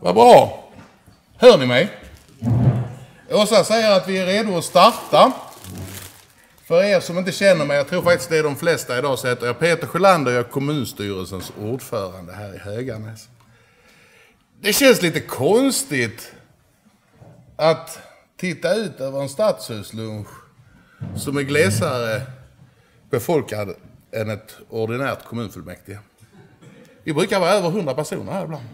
Vad bra. Hör ni mig? Åsa säger att vi är redo att starta. För er som inte känner mig, jag tror faktiskt det är de flesta idag, så heter jag Peter Sjölander och jag är kommunstyrelsens ordförande här i Höganäs. Det känns lite konstigt att titta ut över en stadshuslunch som är glesare befolkad än ett ordinärt kommunfullmäktige. Vi brukar vara över 100 personer här ibland.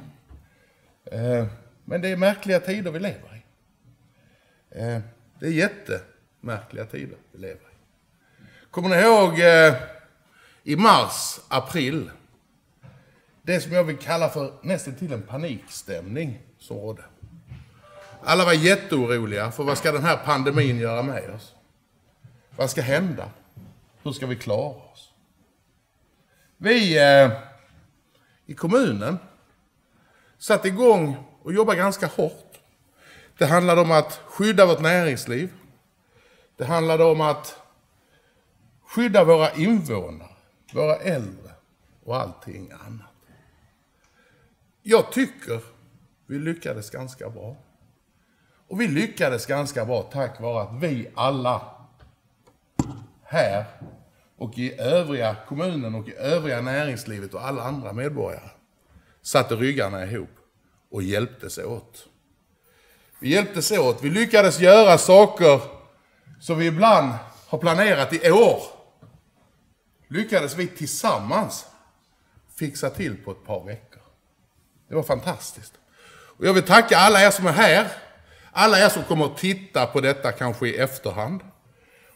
Eh, men det är märkliga tider vi lever i. Eh, det är jättemärkliga tider vi lever i. Kommer ni ihåg eh, i mars, april, det som jag vill kalla för nästan till en panikstämning som rådde. Alla var jätteoroliga för vad ska den här pandemin göra med oss? Vad ska hända? Hur ska vi klara oss? Vi eh, i kommunen satte igång och jobbade ganska hårt. Det handlade om att skydda vårt näringsliv. Det handlade om att skydda våra invånare, våra äldre och allting annat. Jag tycker vi lyckades ganska bra. Och vi lyckades ganska bra tack vare att vi alla här och i övriga kommunen och i övriga näringslivet och alla andra medborgare satte ryggarna ihop och hjälptes åt. Vi hjälptes åt. Vi lyckades göra saker som vi ibland har planerat i år. Lyckades vi tillsammans fixa till på ett par veckor. Det var fantastiskt. Och jag vill tacka alla er som är här. Alla er som kommer att titta på detta kanske i efterhand.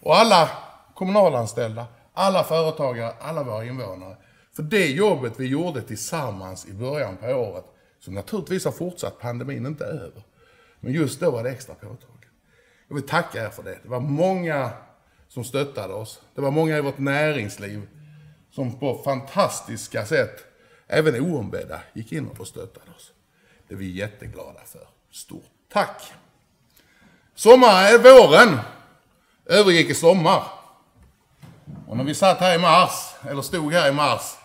Och alla kommunalanställda, alla företagare, alla våra invånare. För det jobbet vi gjorde tillsammans i början på året, som naturligtvis har fortsatt, pandemin är inte över. Men just då var det extra påtagligt. Jag vill tacka er för det. Det var många som stöttade oss. Det var många i vårt näringsliv som på fantastiska sätt, även oombedda, gick in och stöttade oss. Det är vi jätteglada för. Stort tack! Sommar är våren. Övergick i sommar. Och när vi satt här i mars, eller stod här i mars,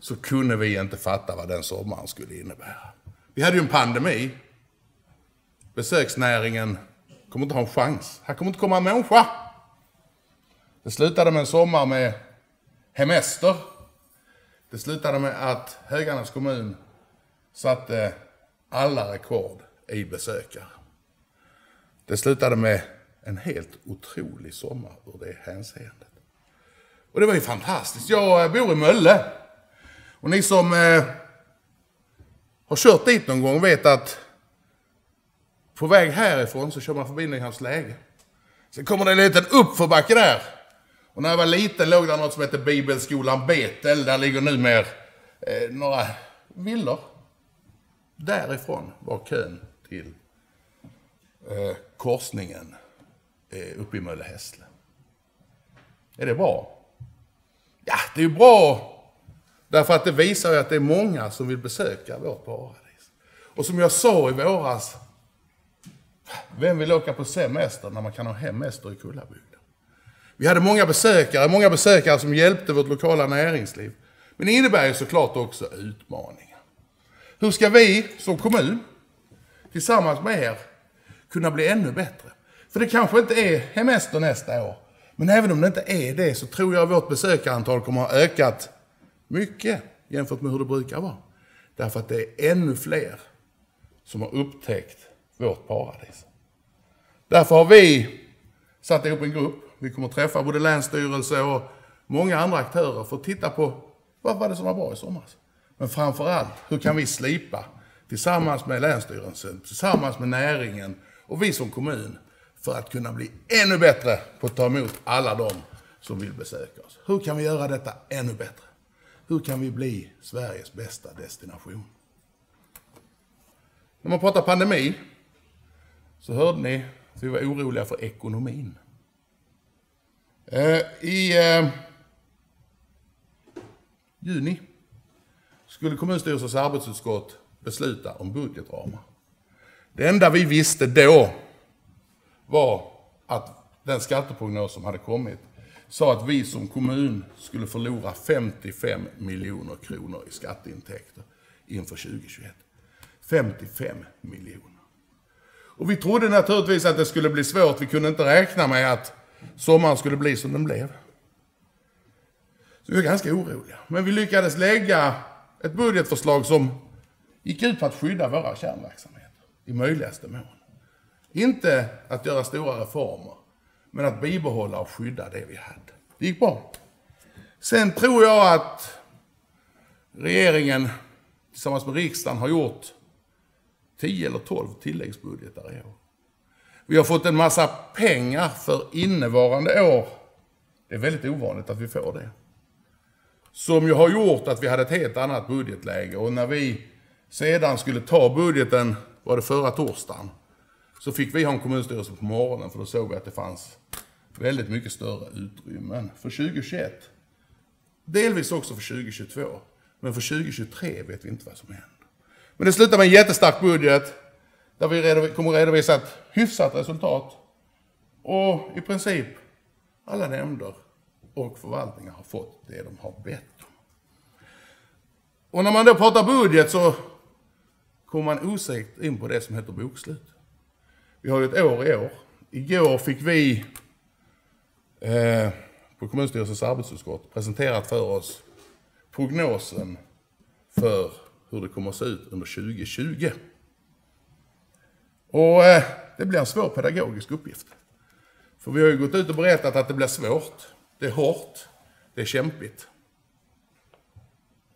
så kunde vi inte fatta vad den sommaren skulle innebära. Vi hade ju en pandemi. Besöksnäringen kommer inte ha en chans. Här kommer inte komma en människa. Det slutade med en sommar med hemester. Det slutade med att Höganäs kommun satte alla rekord i besökare. Det slutade med en helt otrolig sommar ur det hänseendet. Och det var ju fantastiskt. Jag bor i Mölle. Och ni som eh, har kört dit någon gång vet att på väg härifrån så kör man förbi Nyhamns läge. Sen kommer det en liten uppförbacke där. Och när jag var liten låg där något som hette Bibelskolan Betel. Där ligger numera eh, några villor. Därifrån var kön till eh, korsningen eh, uppe i Mölle-Hässle. Är det bra? Ja, det är bra därför att det visar ju att det är många som vill besöka vårt paradis. Och som jag sa i våras, vem vill åka på semester när man kan ha hemester i Kullabygden? Vi hade många besökare, många besökare som hjälpte vårt lokala näringsliv. Men det innebär ju såklart också utmaningar. Hur ska vi som kommun, tillsammans med er, kunna bli ännu bättre? För det kanske inte är hemester nästa år. Men även om det inte är det så tror jag vårt besökarantal kommer att ha ökat mycket jämfört med hur det brukar vara. Därför att det är ännu fler som har upptäckt vårt paradis. Därför har vi satt ihop en grupp. Vi kommer att träffa både länsstyrelse och många andra aktörer för att titta på vad var det som var bra i somras. Men framför allt, hur kan vi slipa tillsammans med Länsstyrelsen, tillsammans med näringen och vi som kommun för att kunna bli ännu bättre på att ta emot alla de som vill besöka oss. Hur kan vi göra detta ännu bättre? Hur kan vi bli Sveriges bästa destination? När man pratar pandemi så hörde ni att vi var oroliga för ekonomin. Eh, I eh, juni skulle kommunstyrelsens arbetsutskott besluta om budgetramar. Det enda vi visste då var att den skatteprognos som hade kommit sa att vi som kommun skulle förlora 55 miljoner kronor i skatteintäkter inför 2021. 55 miljoner. Och vi trodde naturligtvis att det skulle bli svårt. Vi kunde inte räkna med att sommaren skulle bli som den blev. Så vi var ganska oroliga. Men vi lyckades lägga ett budgetförslag som gick ut på att skydda våra kärnverksamheter i möjligaste mån. Inte att göra stora reformer, men att bibehålla och skydda det vi hade. Det gick bra. Sen tror jag att regeringen tillsammans med riksdagen har gjort 10 eller 12 tilläggsbudgetar i år. Vi har fått en massa pengar för innevarande år. Det är väldigt ovanligt att vi får det. Som ju har gjort att vi hade ett helt annat budgetläge och när vi sedan skulle ta budgeten, var det förra torsdagen, så fick vi ha en kommunstyrelse på morgonen för då såg vi att det fanns väldigt mycket större utrymmen för 2021. Delvis också för 2022. Men för 2023 vet vi inte vad som händer. Men det slutar med en jättestark budget där vi kommer att redovisa ett hyfsat resultat. Och i princip alla nämnder och förvaltningar har fått det de har bett om. Och när man då pratar budget så kommer man osökt in på det som heter bokslut. Vi har ju ett år i år. Igår fick vi eh, på kommunstyrelsens arbetsutskott presenterat för oss prognosen för hur det kommer att se ut under 2020. Och eh, det blir en svår pedagogisk uppgift. För vi har ju gått ut och berättat att det blir svårt, det är hårt, det är kämpigt.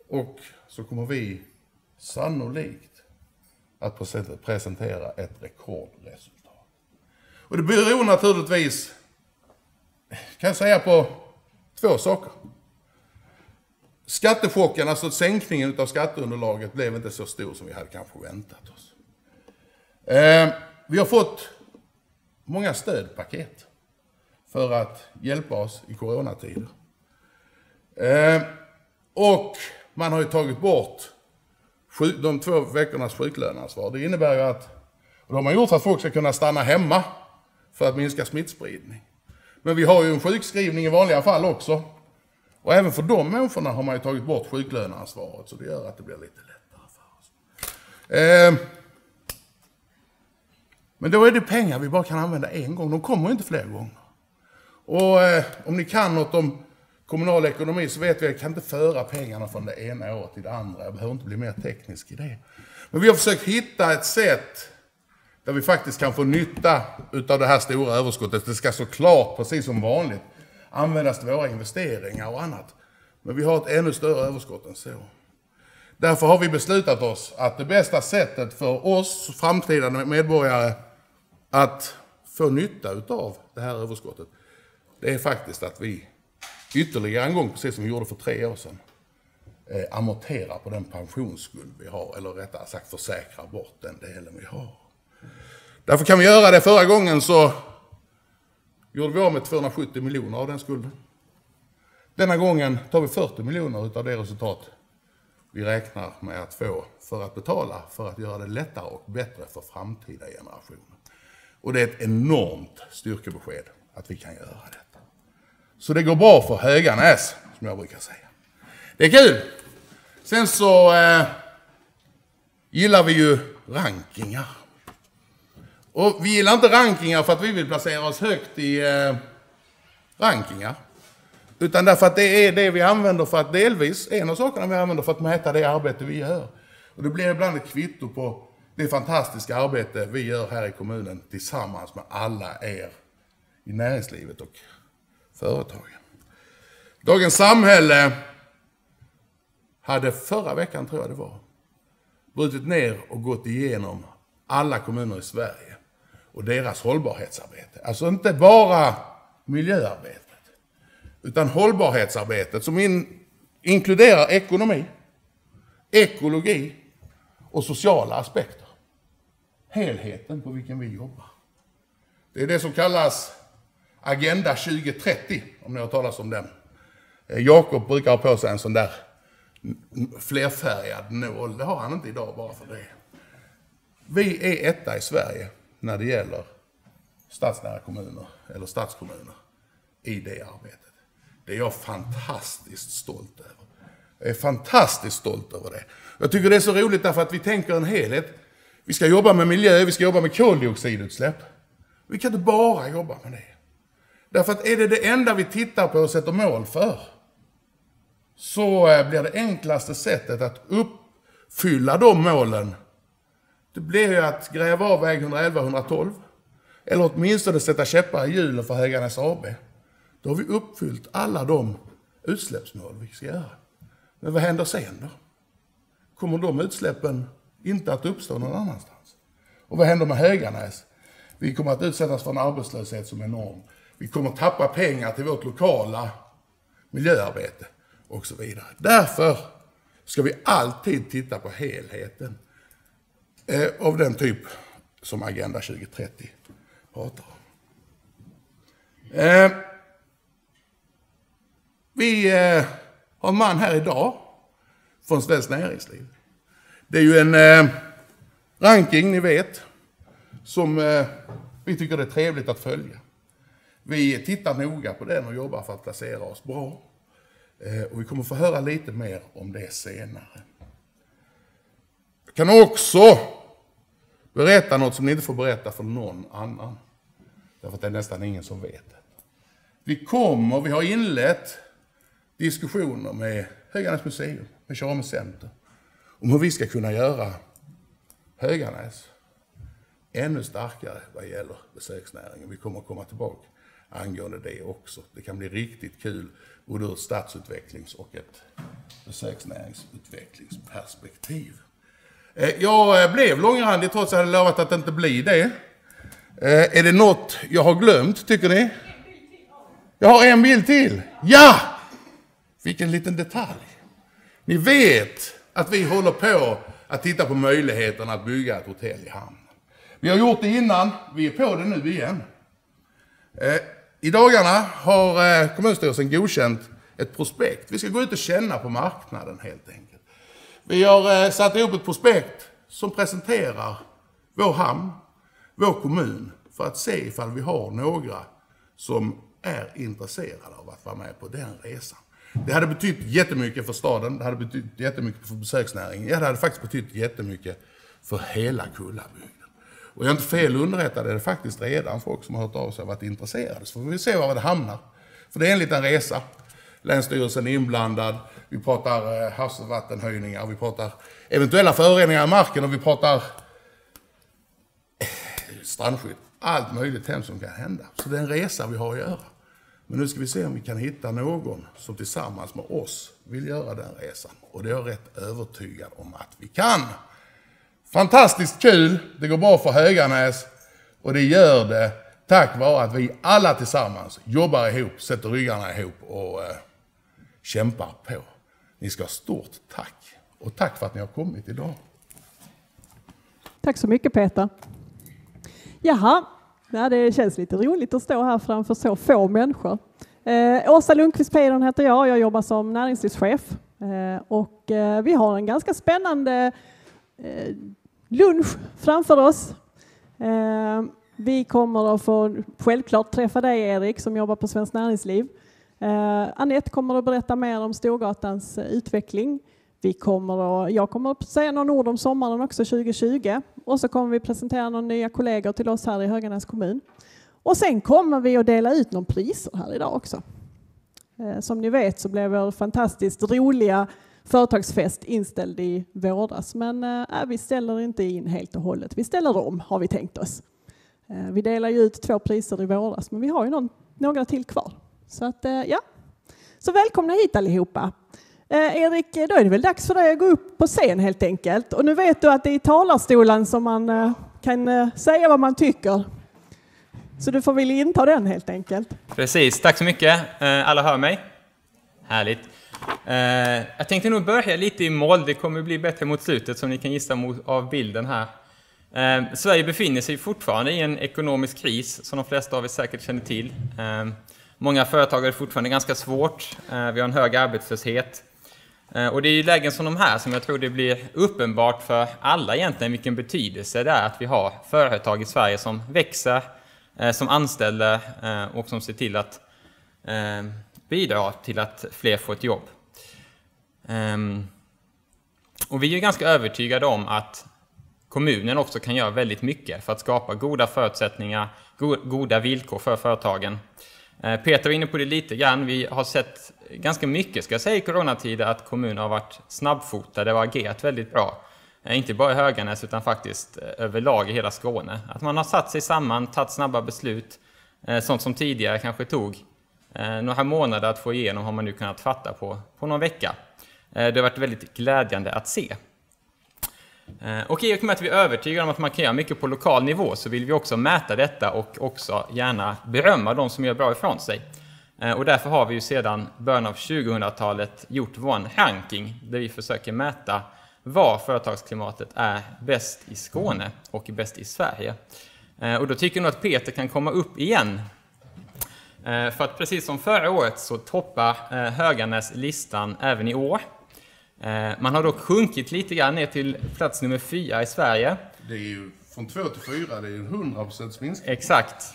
Och så kommer vi sannolikt att presentera ett rekordresultat. Och det beror naturligtvis, kan jag säga, på två saker. Skattechocken, alltså sänkningen av skatteunderlaget, blev inte så stor som vi hade kanske väntat oss. Eh, vi har fått många stödpaket för att hjälpa oss i coronatider. Eh, och man har ju tagit bort de två veckornas sjuklöneansvar. Det innebär ju att, och det har man gjort för att folk ska kunna stanna hemma för att minska smittspridning. Men vi har ju en sjukskrivning i vanliga fall också. Och även för de människorna har man ju tagit bort sjuklöneansvaret, så det gör att det blir lite lättare för oss. Eh, men då är det pengar vi bara kan använda en gång, de kommer ju inte fler gånger. Och eh, om ni kan något om kommunal ekonomi så vet vi att jag kan inte föra pengarna från det ena året till det andra. Jag behöver inte bli mer teknisk i det. Men vi har försökt hitta ett sätt där vi faktiskt kan få nytta utav det här stora överskottet. Det ska såklart, precis som vanligt, användas till våra investeringar och annat. Men vi har ett ännu större överskott än så. Därför har vi beslutat oss att det bästa sättet för oss framtida medborgare att få nytta utav det här överskottet, det är faktiskt att vi ytterligare en gång, precis som vi gjorde för tre år sedan, eh, amorterar på den pensionsskuld vi har, eller rättare sagt försäkrar bort den delen vi har. Därför kan vi göra det. Förra gången så gjorde vi av med 270 miljoner av den skulden. Denna gången tar vi 40 miljoner av det resultat vi räknar med att få för att betala, för att göra det lättare och bättre för framtida generationer. Och det är ett enormt styrkebesked att vi kan göra detta. Så det går bra för Höganäs, som jag brukar säga. Det är kul! Sen så eh, gillar vi ju rankingar. Och vi gillar inte rankingar för att vi vill placera oss högt i eh, rankingar. Utan därför att det är det vi använder för att delvis, en av sakerna vi använder för att mäta det arbete vi gör. Och det blir ibland ett kvitto på det fantastiska arbete vi gör här i kommunen tillsammans med alla er i näringslivet och företagen. Dagens Samhälle hade förra veckan, tror jag det var, brutit ner och gått igenom alla kommuner i Sverige och deras hållbarhetsarbete. Alltså inte bara miljöarbetet, utan hållbarhetsarbetet som in, inkluderar ekonomi, ekologi och sociala aspekter. Helheten på vilken vi jobbar. Det är det som kallas Agenda 2030, om ni har talat om den. Eh, Jakob brukar ha på sig en sån där flerfärgad nål. Det har han inte idag bara för det. Vi är etta i Sverige när det gäller stadsnära kommuner, eller stadskommuner, i det arbetet. Det är jag fantastiskt stolt över. Jag är fantastiskt stolt över det. Jag tycker det är så roligt därför att vi tänker en helhet. Vi ska jobba med miljö, vi ska jobba med koldioxidutsläpp. Vi kan inte bara jobba med det. Därför att är det det enda vi tittar på och sätter mål för, så eh, blir det enklaste sättet att uppfylla de målen, det blir ju att gräva av väg 111 112. Eller åtminstone sätta käppar i hjulen för Höganäs AB. Då har vi uppfyllt alla de utsläppsmål vi ska göra. Men vad händer sen då? Kommer de utsläppen inte att uppstå någon annanstans? Och vad händer med Höganäs? Vi kommer att utsättas för en arbetslöshet som är enorm. Vi kommer att tappa pengar till vårt lokala miljöarbete och så vidare. Därför ska vi alltid titta på helheten eh, av den typ som Agenda 2030 pratar om. Eh, vi eh, har en man här idag från Svenskt Näringsliv. Det är ju en eh, ranking, ni vet, som eh, vi tycker det är trevligt att följa. Vi tittar noga på den och jobbar för att placera oss bra. Eh, och vi kommer få höra lite mer om det senare. Kan också berätta något som ni inte får berätta för någon annan. Därför att det är nästan ingen som vet det. Vi kommer, vi har inlett diskussioner med Höganäs museum, med Tjorve Center, om hur vi ska kunna göra Höganäs ännu starkare vad gäller besöksnäringen. Vi kommer att komma tillbaka angående det också. Det kan bli riktigt kul både ur stadsutvecklings och ett besöksnäringsutvecklingsperspektiv. Eh, jag eh, blev långrandig trots att jag hade lovat att inte bli det. Eh, är det något jag har glömt, tycker ni? Jag har en bild till. Ja! Vilken liten detalj. Ni vet att vi håller på att titta på möjligheten att bygga ett hotell i hamn. Vi har gjort det innan, vi är på det nu igen. I dagarna har kommunstyrelsen godkänt ett prospekt. Vi ska gå ut och känna på marknaden helt enkelt. Vi har eh, satt ihop ett prospekt som presenterar vår hamn, vår kommun, för att se ifall vi har några som är intresserade av att vara med på den resan. Det hade betytt jättemycket för staden, det hade betytt jättemycket för besöksnäringen. Ja, det hade faktiskt betytt jättemycket för hela Kullabygden. Och jag är inte fel underrättad är det faktiskt redan folk som har hört av sig och varit intresserade. Så får vi se var det hamnar. För det är en liten resa. Länsstyrelsen är inblandad, vi pratar eh, havsvattenhöjningar, vi pratar eventuella föroreningar i marken och vi pratar eh, strandskydd. Allt möjligt hemskt som kan hända. Så det är en resa vi har att göra. Men nu ska vi se om vi kan hitta någon som tillsammans med oss vill göra den resan. Och det är jag rätt övertygad om att vi kan. Fantastiskt kul, det går bra för Höganäs och det gör det tack vare att vi alla tillsammans jobbar ihop, sätter ryggarna ihop och eh, kämpar på. Ni ska ha stort tack och tack för att ni har kommit idag. Tack så mycket Peter. Jaha, Ja, det känns lite roligt att stå här framför så få människor. Eh, Åsa Lundqvist Peiron heter jag, jag jobbar som näringslivschef eh, och eh, vi har en ganska spännande eh, lunch framför oss. Eh, vi kommer att få självklart träffa dig Erik som jobbar på Svenskt Näringsliv. Eh, Anette kommer att berätta mer om Storgatans eh, utveckling. Vi kommer att, jag kommer att säga några ord om sommaren också 2020 och så kommer vi presentera några nya kollegor till oss här i Höganäs kommun. Och sen kommer vi att dela ut några priser här idag också. Eh, som ni vet så blev vår fantastiskt roliga företagsfest inställd i våras men eh, äh, vi ställer inte in helt och hållet. Vi ställer om har vi tänkt oss. Äh, vi delar ju ut två priser i våras men vi har ju någon, några till kvar. Så att eh, ja, så välkomna hit allihopa. Eh, Erik, då är det väl dags för dig att gå upp på scen helt enkelt. Och nu vet du att det är i talarstolen som man eh, kan eh, säga vad man tycker. Så du får väl inta den helt enkelt. Precis, tack så mycket. Eh, alla hör mig? Härligt. Eh, jag tänkte nog börja lite i mål, det kommer bli bättre mot slutet som ni kan gissa av bilden här. Sverige befinner sig fortfarande i en ekonomisk kris som de flesta av er säkert känner till. Många företag har det fortfarande ganska svårt. Eh, vi har en hög arbetslöshet. Eh, och det är i lägen som de här som jag tror det blir uppenbart för alla egentligen vilken betydelse det är att vi har företag i Sverige som växer, eh, som anställer och som ser till att bidra till att fler får ett jobb. Ehm, och vi är ganska övertygade om att kommunen också kan göra väldigt mycket för att skapa goda förutsättningar, goda villkor för företagen. Eh, Peter var inne på det lite grann. Vi har sett ganska mycket, ska jag säga, i coronatider att kommuner har varit snabbfotade och agerat väldigt bra. Eh, inte bara i Höganäs utan faktiskt eh, överlag i hela Skåne. Att man har satt sig samman, tagit snabba beslut, sånt som tidigare kanske tog några månader att få igenom har man nu kunnat fatta på, på någon vecka. Det har varit väldigt glädjande att se. Och i och med att vi är övertygade om att man kan göra mycket på lokal nivå så vill vi också mäta detta och också gärna berömma de som gör bra ifrån sig. Eh, och därför har vi ju sedan början av 2000-talet gjort vår ranking där vi försöker mäta var företagsklimatet är bäst i Skåne och bäst i Sverige. Eh, och då tycker jag nog att Peter kan komma upp igen. Eh, för att precis som förra året så toppar Höganäs listan även i år. Eh, man har dock sjunkit lite grann ner till plats nummer fyra i Sverige. Det är ju från två till fyra, det är ju 100 procents minskning. Exakt.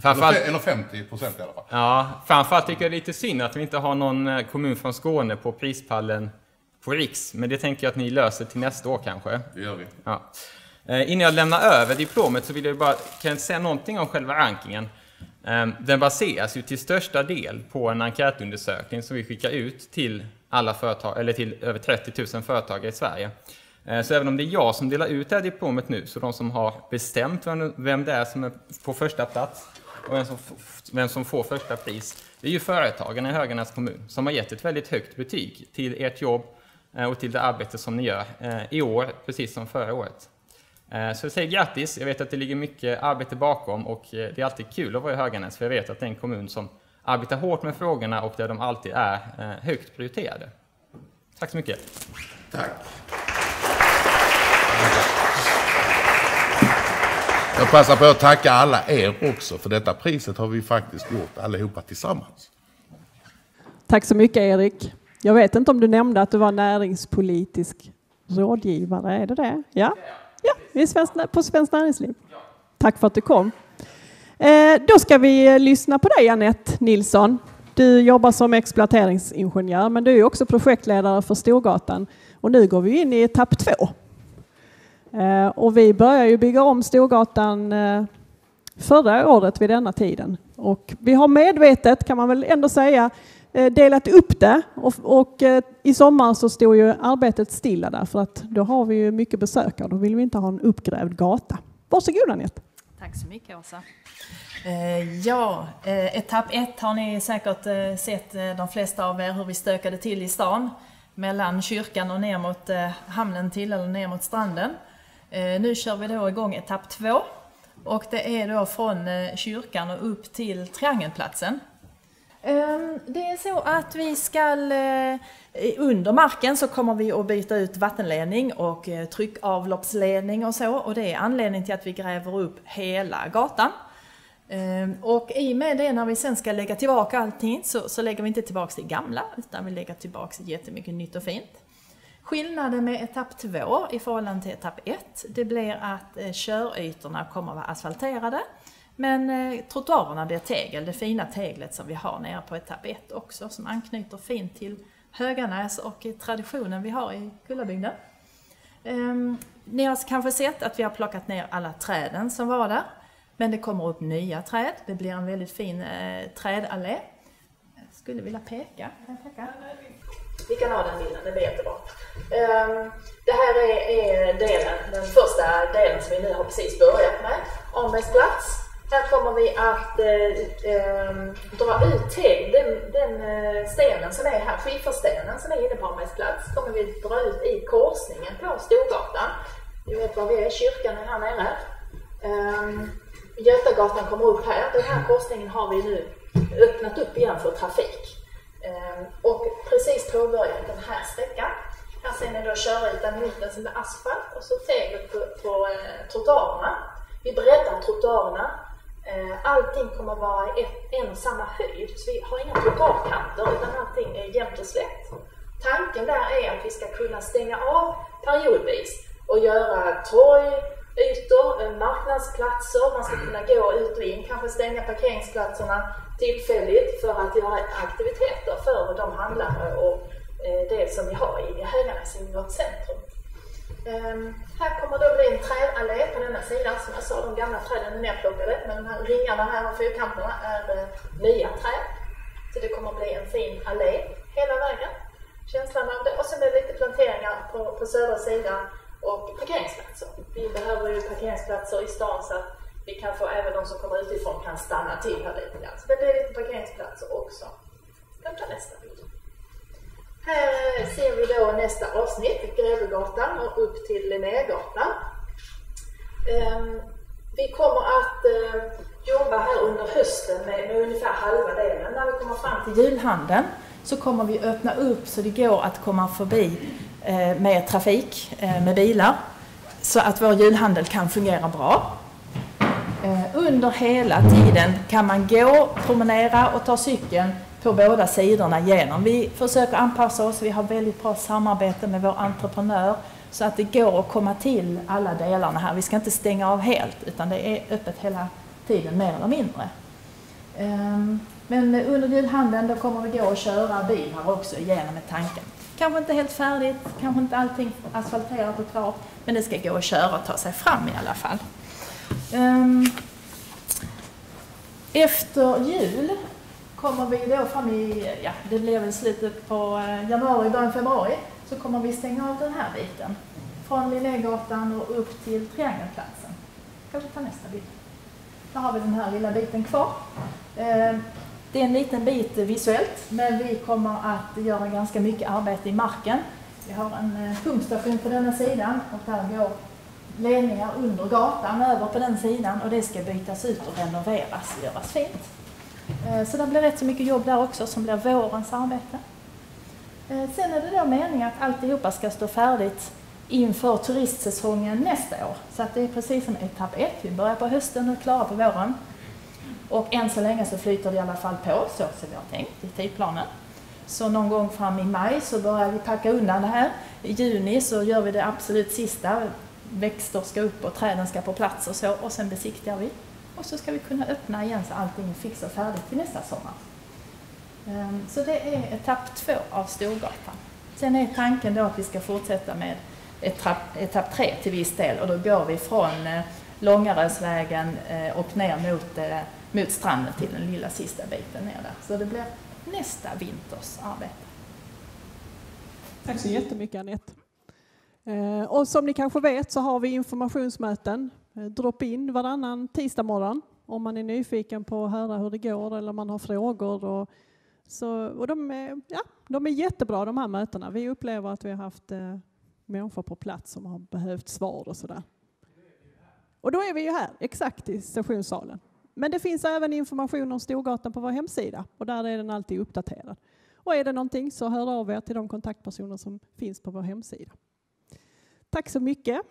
Framförallt... Eller 50 procent i alla fall. Ja, framförallt tycker jag det är lite synd att vi inte har någon eh, kommun från Skåne på prispallen på Riks. Men det tänker jag att ni löser till nästa år kanske. Det gör vi. Ja. Eh, innan jag lämnar över diplomet så vill jag bara, kan jag säga någonting om själva rankingen. Den baseras ju till största del på en enkätundersökning som vi skickar ut till alla företag, eller till över 30 000 företagare i Sverige. Eh, så även om det är jag som delar ut det här diplomet nu, så de som har bestämt vem det är som är på första plats och vem som, vem som får första pris, det är ju företagarna i Höganäs kommun som har gett ett väldigt högt betyg till ert jobb eh, och till det arbete som ni gör eh, i år, precis som förra året. Så jag säger grattis, jag vet att det ligger mycket arbete bakom och det är alltid kul att vara i Höganäs, för jag vet att det är en kommun som arbetar hårt med frågorna och där de alltid är eh, högt prioriterade. Tack så mycket. Tack. Jag passar på att tacka alla er också, för detta priset har vi faktiskt gjort allihopa tillsammans. Tack så mycket Erik. Jag vet inte om du nämnde att du var näringspolitisk rådgivare, är det det? Ja, ja på Svenskt Näringsliv. Tack för att du kom. Eh, då ska vi eh, lyssna på dig Anette Nilsson. Du jobbar som exploateringsingenjör men du är också projektledare för Storgatan och nu går vi in i etapp två. Eh, och vi börjar ju bygga om Storgatan förra året vid denna tiden och vi har medvetet kan man väl ändå säga delat upp det och, och i sommar så stod ju arbetet stilla där för att då har vi ju mycket besökare. Då vill vi inte ha en uppgrävd gata. Varsågod Anette. Tack så mycket Åsa. Eh, ja, eh, etapp ett har ni säkert eh, sett eh, de flesta av er hur vi stökade till i stan. Mellan kyrkan och ner mot eh, hamnen till eller ner mot stranden. Eh, nu kör vi då igång etapp två. Och det är då från kyrkan och upp till Triangelplatsen. Ehm, det är så att vi ska eh, under marken så kommer vi att byta ut vattenledning och eh, tryckavloppsledning och så och det är anledningen till att vi gräver upp hela gatan. Ehm, och i och med det när vi sen ska lägga tillbaka allting så, så lägger vi inte tillbaka det gamla utan vi lägger tillbaka jättemycket nytt och fint. Skillnaden med etapp 2 i förhållande till etapp 1 det blir att eh, körytorna kommer att vara asfalterade men eh, trottoarerna blir tegel, det fina teglet som vi har nere på etapp 1 också som anknyter fint till Höganäs och traditionen vi har i Kullabygden. Eh, ni har kanske sett att vi har plockat ner alla träden som var där. Men det kommer upp nya träd. Det blir en väldigt fin eh, trädallé. Jag skulle vilja peka. Kan jag peka? Vi kan ha den bilden, det blir jättebra. Ehm, det här är, är, delen, den första delen som vi nu har precis börjat med. Omvägsplats. Här kommer vi att eh, eh, dra ut till den, den eh, stenen som är här, skifferstenen som är inne på plats kommer vi dra ut i korsningen på Storgatan. Ni vet var vi är, kyrkan är här nere. Eh, Götagatan kommer upp här. Den här korsningen har vi nu öppnat upp igen för trafik. Eh, och precis påbörjat den här sträckan. Här ser ni då körytan i mitten som är asfalt och så teglet på, på eh, trottoarerna. Vi breddar trottoarerna. Eh, allting kommer vara i en och samma höjd, så vi har inga trottoarkanter utan allting är jämnt och slätt. Tanken där är att vi ska kunna stänga av periodvis och göra torg, ytor, eh, marknadsplatser, man ska kunna gå ut och in, kanske stänga parkeringsplatserna tillfälligt för att göra aktiviteter för de handlare och eh, det som vi har i Höganäs i vårt centrum. Um, här kommer det bli en trädallé på denna sidan. Som jag sa, de gamla träden är nerplockade men de här ringarna här och fyrkanterna är uh, nya träd. Så det kommer bli en fin allé hela vägen. Känslan av det. Och sen blir det lite planteringar på, på södra sidan och parkeringsplatser. Vi behöver ju parkeringsplatser i stan så att vi kan få även de som kommer utifrån kan stanna till här lite grann. Så det blir lite parkeringsplatser också. Jag tar nästa bild. Här ser vi då nästa avsnitt, Grevegatan och upp till Linnégatan. Ehm, vi kommer att eh, jobba här under hösten med, med ungefär halva delen. När vi kommer fram till julhandeln så kommer vi öppna upp så det går att komma förbi eh, med trafik med bilar så att vår julhandel kan fungera bra. Under hela tiden kan man gå, promenera och ta cykeln på båda sidorna genom. Vi försöker anpassa oss, vi har väldigt bra samarbete med vår entreprenör så att det går att komma till alla delarna här. Vi ska inte stänga av helt utan det är öppet hela tiden mer eller mindre. Ehm, men under julhandeln då kommer vi gå och köra bil här också igenom med tanken. Kanske inte helt färdigt, kanske inte allting asfalterat och klart, men det ska gå att köra och ta sig fram i alla fall. Ehm, efter jul kommer vi då fram i, ja det blir väl slutet på eh, januari, början februari, så kommer vi stänga av den här biten. Från Linnégatan och upp till Triangelplatsen. Kanske ta nästa bild. Där har vi den här lilla biten kvar. Eh, det är en liten bit visuellt, men vi kommer att göra ganska mycket arbete i marken. Vi har en eh, pumpstation på denna sidan och där går ledningar under gatan över på den sidan och det ska bytas ut och renoveras och göras fint. Eh, så det blir rätt så mycket jobb där också som blir vårens arbete. Eh, sen är det då meningen att alltihopa ska stå färdigt inför turistsäsongen nästa år. Så att det är precis som etapp ett. Vi börjar på hösten och klarar på våren. Och än så länge så flyter det i alla fall på så som vi har tänkt i tidplanen. Så någon gång fram i maj så börjar vi packa undan det här. I juni så gör vi det absolut sista. Växter ska upp och träden ska på plats och så och sen besiktigar vi och så ska vi kunna öppna igen så allting är fixat och färdigt till nästa sommar. Ehm, så det är etapp två av Storgatan. Sen är tanken då att vi ska fortsätta med etapp, etapp tre till viss del och då går vi från eh, Långarösvägen eh, och ner mot, eh, mot stranden till den lilla sista biten ner där. Så det blir nästa vinters arbete. Tack så jättemycket Anette. Eh, och som ni kanske vet så har vi informationsmöten Eh, drop-in varannan tisdag morgon om man är nyfiken på att höra hur det går eller om man har frågor. Och, så, och de, är, ja, de är jättebra de här mötena. Vi upplever att vi har haft eh, människor på plats som har behövt svar och sådär. Och då är vi ju här, exakt i sessionssalen. Men det finns även information om Storgatan på vår hemsida och där är den alltid uppdaterad. Och är det någonting så hör av er till de kontaktpersoner som finns på vår hemsida. Tack så mycket.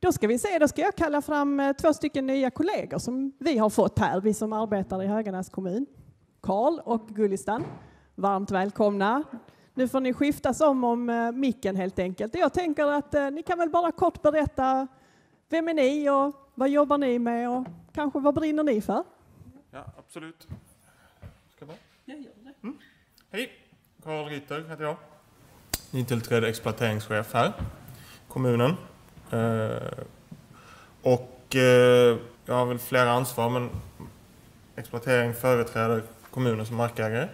Då ska vi se, då ska jag kalla fram eh, två stycken nya kollegor som vi har fått här, vi som arbetar i Höganäs kommun. Karl och Gullistan, varmt välkomna. Nu får ni skiftas om om eh, micken helt enkelt. Jag tänker att eh, ni kan väl bara kort berätta vem är ni och vad jobbar ni med och kanske vad brinner ni för? Ja, absolut. Ska jag Jag gör det. Mm. Hej, Karl Ritter heter jag. Nytillträdd exploateringschef här, kommunen. Eh, och eh, jag har väl flera ansvar men exploatering företräder kommunen som markägare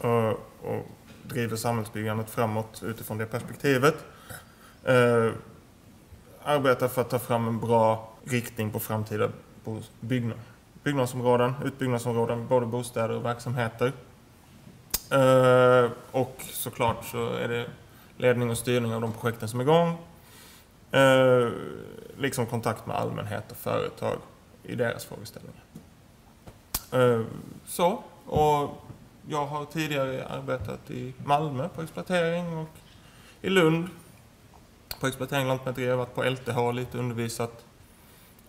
eh, och, driver samhällsbyggandet framåt utifrån det perspektivet. Arbetar för att ta fram en bra riktning på framtida byggnad, byggnadsområden, utbyggnadsområden, både bostäder och verksamheter. Och såklart så är det ledning och styrning av de projekten som är igång Eh, liksom kontakt med allmänhet och företag i deras frågeställningar. Eh, så, och jag har tidigare arbetat i Malmö på exploatering och i Lund på exploatering lantmäteri. Jag har varit på LTH lite undervisat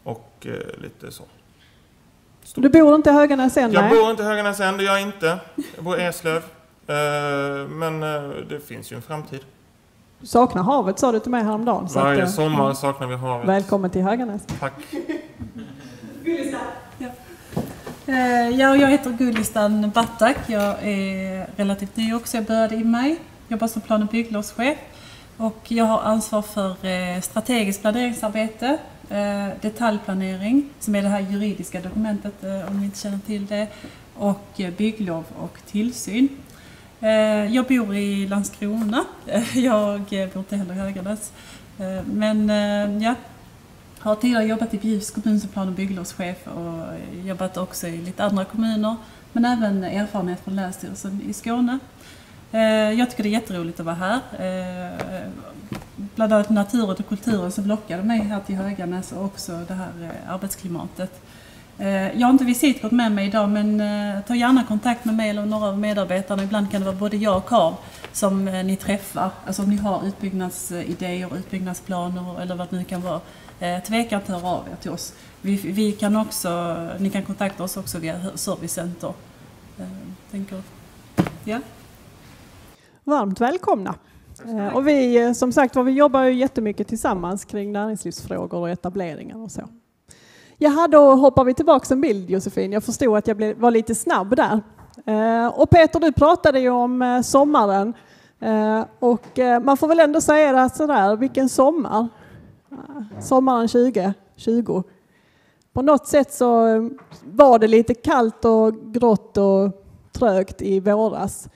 och eh, lite så. Stort. Du bor inte i Höganäs än? Jag bor inte i Höganäs än, det gör jag inte. Jag bor i Eslöv. Eh, men eh, det finns ju en framtid. Saknar havet sa du till mig häromdagen. Varje att, eh, sommar saknar vi havet. Välkommen till Höganäs. Tack. Ja. Eh, ja, jag heter Gullistan Battak. Jag är relativt ny också. Jag började i maj. Jobbar som plan och bygglovschef. Och jag har ansvar för eh, strategiskt planeringsarbete, detaljplanering, som är det här juridiska dokumentet om ni inte känner till det, och bygglov och tillsyn. Eh, jag bor i Landskrona. Jag bor inte heller i Höganäs. Eh, men eh, ja, har tidigare jobbat i Bjuvs kommun som plan och bygglovschef och jobbat också i lite andra kommuner. Men även erfarenhet från Länsstyrelsen i Skåne. Jag tycker det är jätteroligt att vara här. Bland annat naturen och kulturen som lockade mig här till Höganäs och också det här arbetsklimatet. Eh, Jag har inte visitkort med mig idag men eh, ta gärna kontakt med mig eller några av medarbetarna. Ibland kan det vara både jag och Carl som eh, ni träffar. Alltså om ni har utbyggnadsidéer, utbyggnadsplaner eller vad det nu kan vara. Tveka inte att höra av er till oss. Vi, vi kan också, ni kan kontakta oss också via servicecenter. Tänker, ja. Varmt välkomna. Och vi, som sagt var, vi jobbar ju jättemycket tillsammans kring näringslivsfrågor och etableringar och så. Jaha, då hoppar vi tillbaka en bild Josefin. Jag förstod att jag var lite snabb där. Eh, och Peter, du pratade ju om eh, sommaren. Eh, och man får väl ändå säga det sådär, vilken sommar. Sommaren 2020. På något sätt så var det lite kallt och grått och trögt i våras.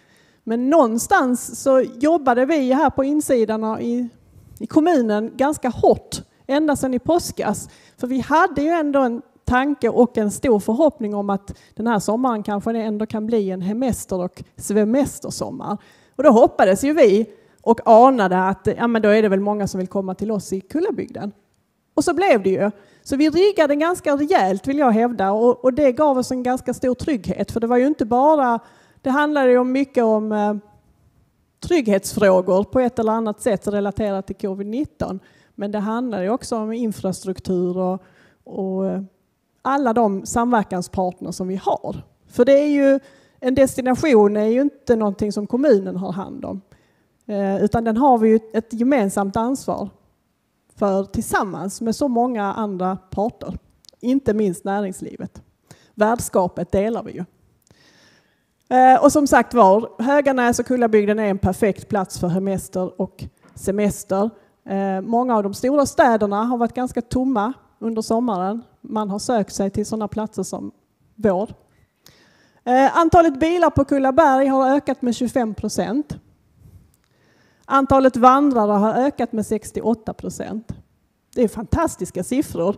Men någonstans så jobbade vi här på insidan i, i kommunen ganska hårt ända sedan i påskas. För vi hade ju ändå en tanke och en stor förhoppning om att den här sommaren kanske det ändå kan bli en hemester och semestersommar. Och då hoppades ju vi och anade att ja, men då är det väl många som vill komma till oss i Kullabygden. Och så blev det ju. Så vi riggade ganska rejält vill jag hävda och, och det gav oss en ganska stor trygghet för det var ju inte bara det handlade ju om mycket om eh, trygghetsfrågor på ett eller annat sätt relaterat till covid-19. Men det handlar ju också om infrastruktur och, och eh, alla de samverkanspartner som vi har. För det är ju, en destination är ju inte någonting som kommunen har hand om. Eh, utan den har vi ju ett gemensamt ansvar för tillsammans med så många andra parter. Inte minst näringslivet. Värdskapet delar vi ju. Eh, och som sagt var, Höganäs och Kullabygden är en perfekt plats för hemester och semester. Eh, många av de stora städerna har varit ganska tomma under sommaren. Man har sökt sig till sådana platser som vår. Eh, antalet bilar på Kullaberg har ökat med 25 procent. Antalet vandrare har ökat med 68 procent. Det är fantastiska siffror,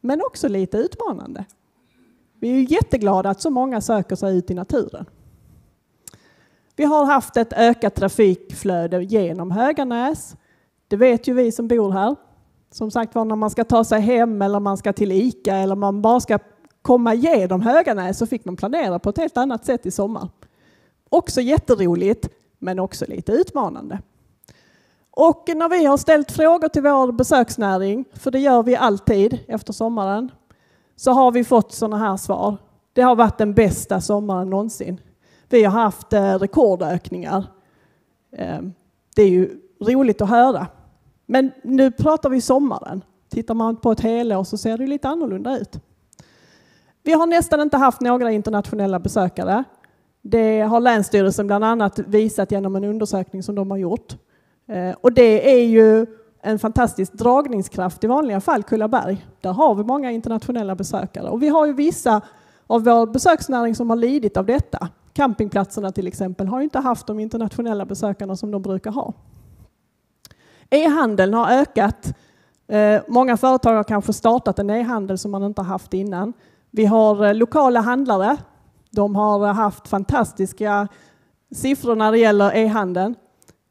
men också lite utmanande. Vi är jätteglada att så många söker sig ut i naturen. Vi har haft ett ökat trafikflöde genom Höganäs. Det vet ju vi som bor här. Som sagt var, när man ska ta sig hem eller man ska till ICA eller man bara ska komma igenom Höganäs så fick man planera på ett helt annat sätt i sommar. Också jätteroligt, men också lite utmanande. Och när vi har ställt frågor till vår besöksnäring, för det gör vi alltid efter sommaren, så har vi fått sådana här svar. Det har varit den bästa sommaren någonsin. Vi har haft eh, rekordökningar. Ehm, det är ju roligt att höra. Men nu pratar vi sommaren. Tittar man på ett helår så ser det lite annorlunda ut. Vi har nästan inte haft några internationella besökare. Det har Länsstyrelsen bland annat visat genom en undersökning som de har gjort. Eh, och det är ju en fantastisk dragningskraft i vanliga fall, Kullaberg. Där har vi många internationella besökare. Och vi har ju vissa av vår besöksnäring som har lidit av detta. Campingplatserna till exempel har inte haft de internationella besökarna som de brukar ha. E-handeln har ökat. Eh, många företag har kanske startat en e-handel som man inte har haft innan. Vi har eh, lokala handlare. De har eh, haft fantastiska siffror när det gäller e-handeln.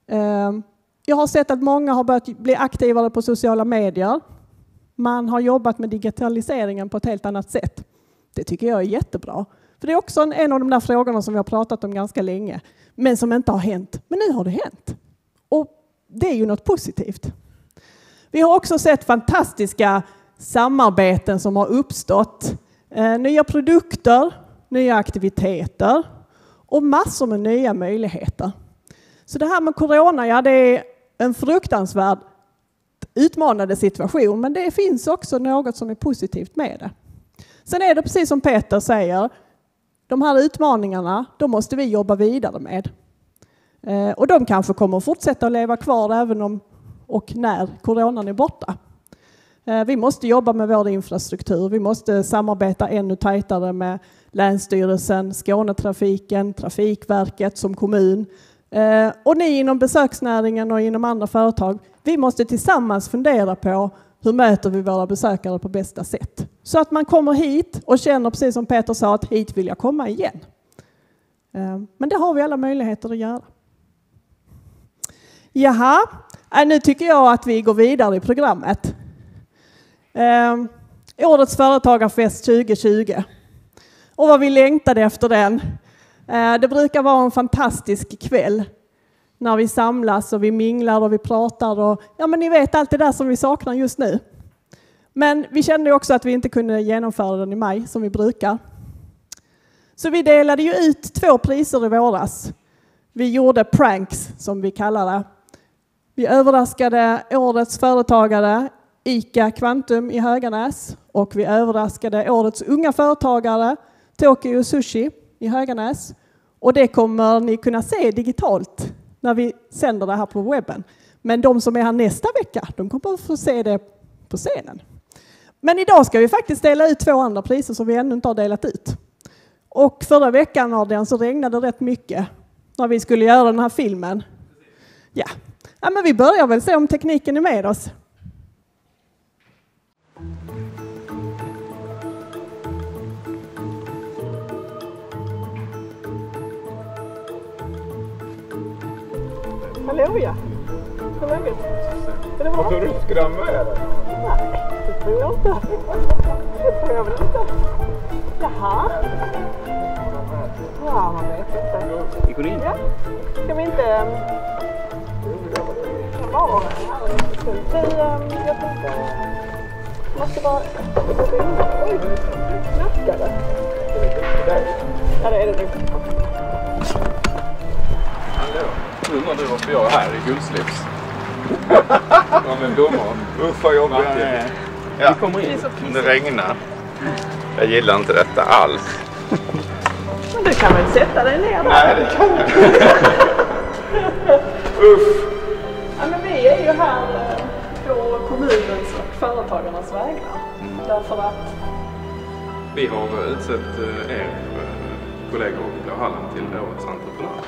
Ehm, jag har sett att många har börjat bli aktivare på sociala medier. Man har jobbat med digitaliseringen på ett helt annat sätt. Det tycker jag är jättebra. För det är också en, en av de där frågorna som vi har pratat om ganska länge, men som inte har hänt. Men nu har det hänt. Och det är ju något positivt. Vi har också sett fantastiska samarbeten som har uppstått. Eh, nya produkter, nya aktiviteter och massor med nya möjligheter. Så det här med corona, ja det är en fruktansvärd utmanande situation, men det finns också något som är positivt med det. Sen är det precis som Peter säger, de här utmaningarna, de måste vi jobba vidare med. Eh, och de kanske kommer att fortsätta att leva kvar även om och när coronan är borta. Eh, vi måste jobba med vår infrastruktur. Vi måste samarbeta ännu tajtare med Länsstyrelsen, Skånetrafiken, Trafikverket som kommun. Eh, och ni inom besöksnäringen och inom andra företag, vi måste tillsammans fundera på hur möter vi våra besökare på bästa sätt? Så att man kommer hit och känner, precis som Peter sa, att hit vill jag komma igen. Men det har vi alla möjligheter att göra. Jaha, äh, nu tycker jag att vi går vidare i programmet. Eh, årets företagarfest 2020. Och vad vi längtade efter den. Eh, det brukar vara en fantastisk kväll när vi samlas och vi minglar och vi pratar och ja, men ni vet allt det där som vi saknar just nu. Men vi kände också att vi inte kunde genomföra den i maj som vi brukar. Så vi delade ju ut två priser i våras. Vi gjorde pranks som vi kallar det. Vi överraskade årets företagare ICA Kvantum i Höganäs och vi överraskade årets unga företagare Tokyo Sushi i Höganäs. Och det kommer ni kunna se digitalt när vi sänder det här på webben. Men de som är här nästa vecka, de kommer att få se det på scenen. Men idag ska vi faktiskt dela ut två andra priser som vi ännu inte har delat ut. Och förra veckan Adrian så regnade det rätt mycket när vi skulle göra den här filmen. Ja, ja men vi börjar väl se om tekniken är med oss. Hallå ja! Hur är läget? Är det bra? Tror du skrämma er? Nej, det tror jag inte. Det tror jag väl inte. Jaha? Ja, man vet inte. Vi går in. Ja. Ska vi inte... en ehm, jag tänkte... Måste bara... Oj? Ja, det är det nog. Undrar du varför jag är här i guldslips? ja men domaren. Usch vad jobbigt. Ja, Vi kommer in. det regnar. Jag gillar inte detta alls. Men du kan väl sätta dig ner där? Nej det kan jag inte. Usch. Företagarnas vägnar. Därför att Vi har utsett eh, er eh, kollegor i Blå Hallen till årets entreprenör.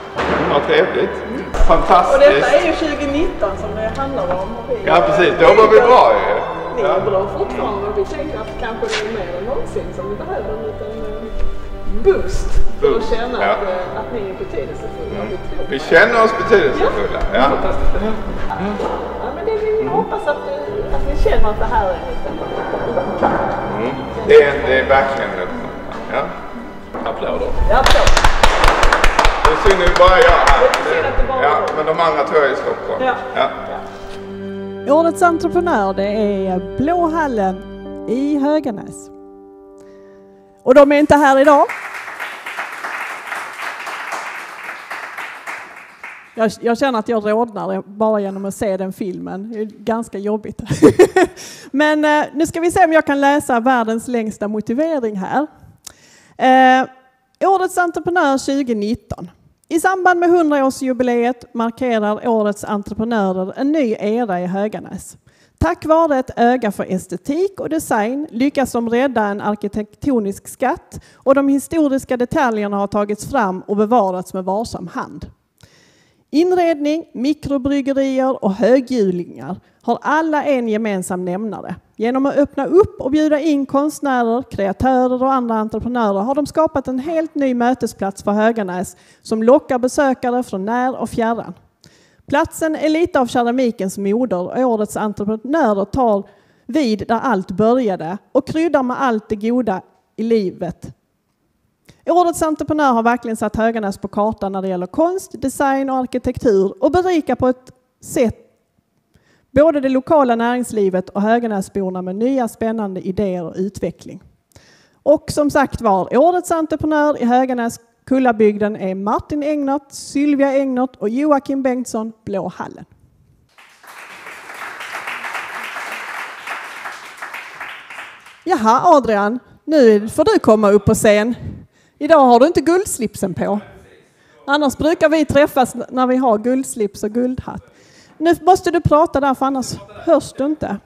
Vad trevligt. Och Fantastiskt. detta är ju 2019 som det handlar om. och Vi, Ja precis, då var vi bra ju. Ni Ja. är bra fortfarande och vi tänker att kanske det är mer än någonsin som vi behöver en liten eh, boost för att känna ja. att, att ni är betydelsefulla. och Vi er. känner oss betydelsefulla. Ja. Ja, men det, vi hoppas att, du, att ni känner att det här är en liten... Mm. Det, är, det är verkligen ja. Applåder. Ja, så. Det är synd att bara jag här. Ja, men de andra tror jag är i Stockholm. Ja. Ja. Årets entreprenör det är Blå hallen i Höganäs. Och de är inte här idag. Jag, jag känner att jag rodnar bara genom att se den filmen. Det är ganska jobbigt. Men eh, nu ska vi se om jag kan läsa världens längsta motivering här. Eh, årets entreprenör 2019. I samband med 100-årsjubileet markerar årets entreprenörer en ny era i Höganäs. Tack vare ett öga för estetik och design lyckas de rädda en arkitektonisk skatt och de historiska detaljerna har tagits fram och bevarats med varsam hand. Inredning, mikrobryggerier och höghjulingar har alla en gemensam nämnare. Genom att öppna upp och bjuda in konstnärer, kreatörer och andra entreprenörer har de skapat en helt ny mötesplats för Höganäs som lockar besökare från när och fjärran. Platsen är lite av keramikens moder och årets entreprenörer tar vid där allt började och kryddar med allt det goda i livet Årets entreprenör har verkligen satt Höganäs på kartan när det gäller konst, design och arkitektur och berikar på ett sätt både det lokala näringslivet och Höganäsborna med nya spännande idéer och utveckling. Och som sagt var, årets entreprenör i Höganäs Kullabygden är Martin Engnert, Sylvia Engnert och Joakim Bengtsson, Blå hallen. Jaha Adrian, nu får du komma upp på scen. Idag har du inte guldslipsen på. Annars brukar vi träffas när vi har guldslips och guldhatt. Nu måste du prata där för annars hörs du inte.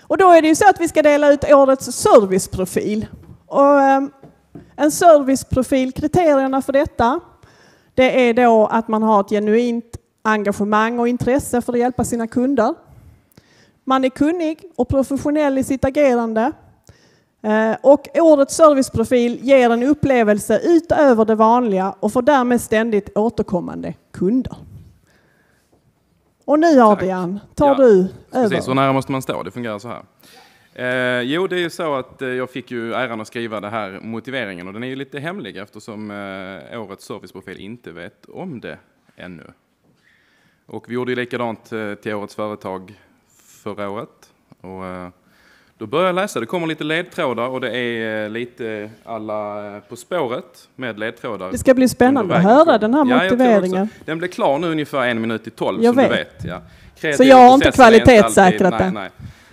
Och då är det ju så att vi ska dela ut årets serviceprofil. Och, eh, en serviceprofil, kriterierna för detta, det är då att man har ett genuint engagemang och intresse för att hjälpa sina kunder. Man är kunnig och professionell i sitt agerande. Eh, och årets serviceprofil ger en upplevelse utöver det vanliga och får därmed ständigt återkommande kunder. Och nu Adrian, tar Ja, du över. Precis, så nära måste man stå. Det fungerar så här. Eh, jo, det är ju så att eh, jag fick ju äran att skriva det här motiveringen och den är ju lite hemlig eftersom eh, årets serviceprofil inte vet om det ännu. Och vi gjorde ju likadant eh, till årets företag förra året. Och, eh, då börjar jag läsa. Det kommer lite ledtrådar och det är eh, lite alla eh, På spåret med ledtrådar. Det ska bli spännande att höra den här Ja, motiveringen. Den blev klar nu ungefär en minut i tolv Jag som du vet. vet. Ja. Så jag har inte kvalitetssäkrat den. nej.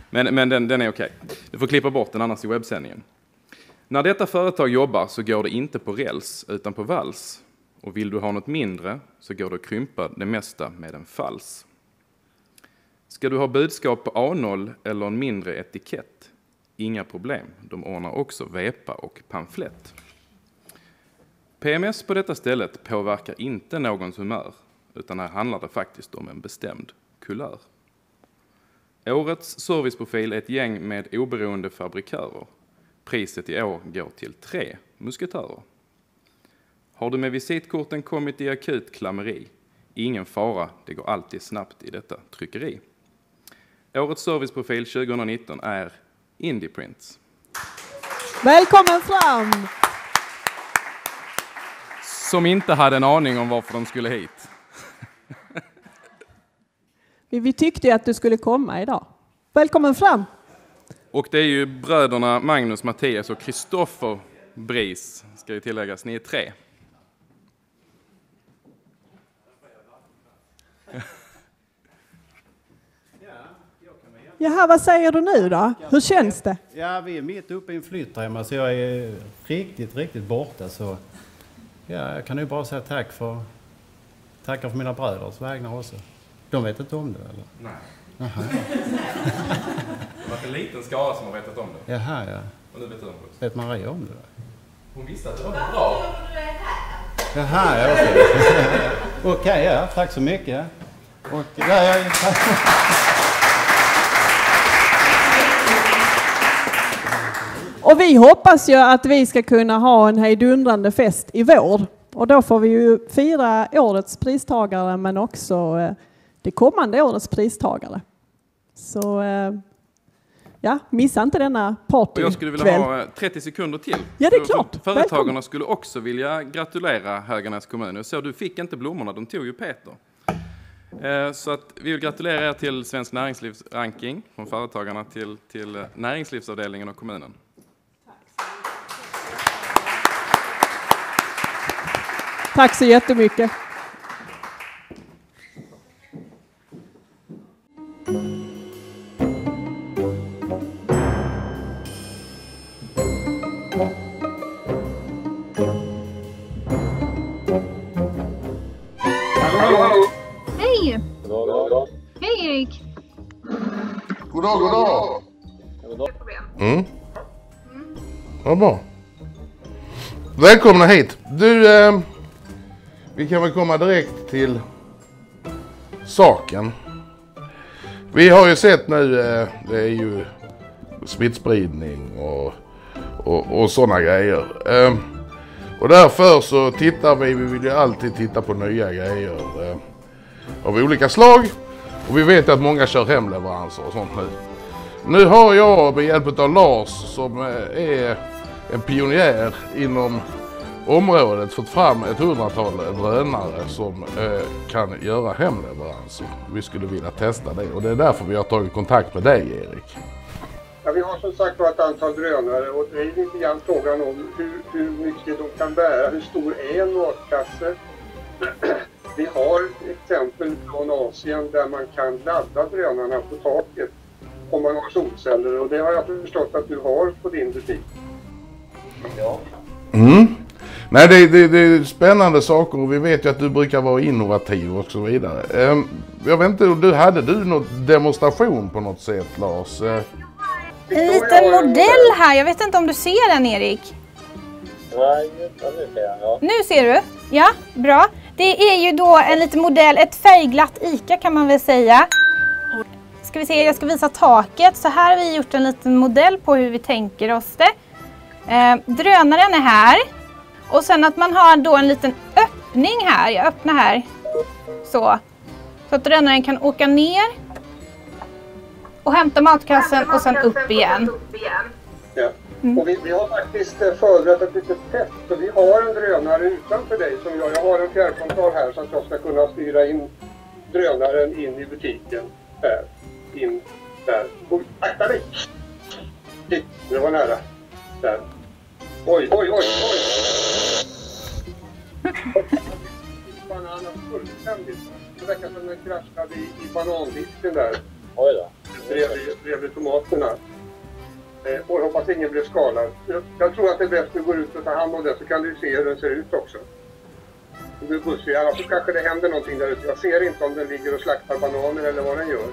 Men, men den, den är okej. Du får klippa bort den annars i webbsändningen. När detta företag jobbar så går det inte på räls utan på vals. Och vill du ha något mindre så går det att krympa det mesta med en fals. Ska du ha budskap på A0 eller en mindre etikett? Inga problem, de ordnar också vepa och pamflett. PMS på detta stället påverkar inte någons humör, utan här handlar det faktiskt om en bestämd kulör. Årets serviceprofil är ett gäng med oberoende fabrikörer. Priset i år går till tre musketörer. Har du med visitkorten kommit i akut klammeri? Ingen fara, det går alltid snabbt i detta tryckeri. Årets serviceprofil 2019 är Indie Prints. Välkommen fram! Som inte hade en aning om varför de skulle hit. Vi, vi tyckte ju att du skulle komma idag. Välkommen fram! Och det är ju bröderna Magnus, Mattias och Kristoffer Bris, ska ju tilläggas. Ni är tre. Jaha, vad säger du nu då? Hur känns det? Ja, vi är mitt uppe i en flytt hemma så jag är riktigt, riktigt borta. Så ja, jag kan ju bara säga tack för, tacka för mina bröders vägnar också. De vet inte om det eller? Nej. Jaha, Det varit en liten skara som har vetat om det. Jaha ja. Och nu vet du om det. Vet Maria om det? Hon visste att det var bra. Jaha, ja, okej. Okej, ja. Tack så mycket. Och, ja, ja, Och vi hoppas ju att vi ska kunna ha en hejdundrande fest i vår. Och då får vi ju fira årets pristagare men också eh, det kommande årets pristagare. Så eh, ja, missa inte denna Och jag skulle vilja partykväll. ha eh, 30 sekunder till. Ja, det är klart. för Företagarna Välkommen. skulle också vilja gratulera Höganäs kommun. Jag såg du fick inte blommorna, de tog ju Peter. Eh, Så att vi vill gratulera er till Svensk Näringslivs ranking från Företagarna till, till eh, näringslivsavdelningen och kommunen. Tack så jättemycket. Hej! Hej Erik! God dag, god dag. Mm. Vad bra. Välkomna hit. Du, eh, vi kan väl komma direkt till saken. Vi har ju sett nu, eh, det är ju smittspridning och, och, och sådana grejer. Eh, och därför så tittar vi, vi vill ju alltid titta på nya grejer eh, av olika slag. Och vi vet att många kör hemleveranser och sånt nu. Nu har jag med hjälp av Lars som eh, är en pionjär inom området fått fram ett hundratal drönare som eh, kan göra hemleveranser. Vi skulle vilja testa det och det är därför vi har tagit kontakt med dig Erik. Ja, vi har som sagt var ett antal drönare och det är lite grann frågan om hur, hur mycket de kan bära. Hur stor är en matkasse? Vi har exempel från Asien där man kan ladda drönarna på taket om man har solceller och det har jag förstått att du har på din butik. Mm. Nej, det, det, det är spännande saker och vi vet ju att du brukar vara innovativ och så vidare. Ehm, Jag vet inte, du, hade du något demonstration på något sätt Lars? Eh, En liten modell här. Jag vet inte om du ser den Erik? Nej, ja, nu ser jag. Ja. Nu ser du? Ja, bra. Det är ju då en liten modell, ett färgglatt ICA kan man väl säga. Ska vi se, jag ska visa taket. Så här har vi gjort en liten modell på hur vi tänker oss det. Eh, drönaren är här. Och sen att man har då en liten öppning här. Jag öppnar här. Så. Så att drönaren kan åka ner. Och hämta matkassen och sen upp igen. Ja. Och vi, vi har faktiskt eh, förberett ett litet test. Så vi har en drönare utanför dig som jag, jag har en fjärrkontroll här så att jag ska kunna styra in drönaren in i butiken. Där. In där. Oj, akta dig! Det var nära. Där. Oj, oj, oj, oj! Fullständigt. Det verkar som den kraschade i, i banandisken där. Oj då. Bredvid, bredvid tomaterna. Eh, och hoppas ingen blev skadad. Jag, jag tror att det är bäst att du går ut och tar hand om det så kan du se hur den ser ut också. Om du är bussig, annars så kanske det händer någonting där ute. Jag ser inte om den ligger och slaktar bananer eller vad den gör.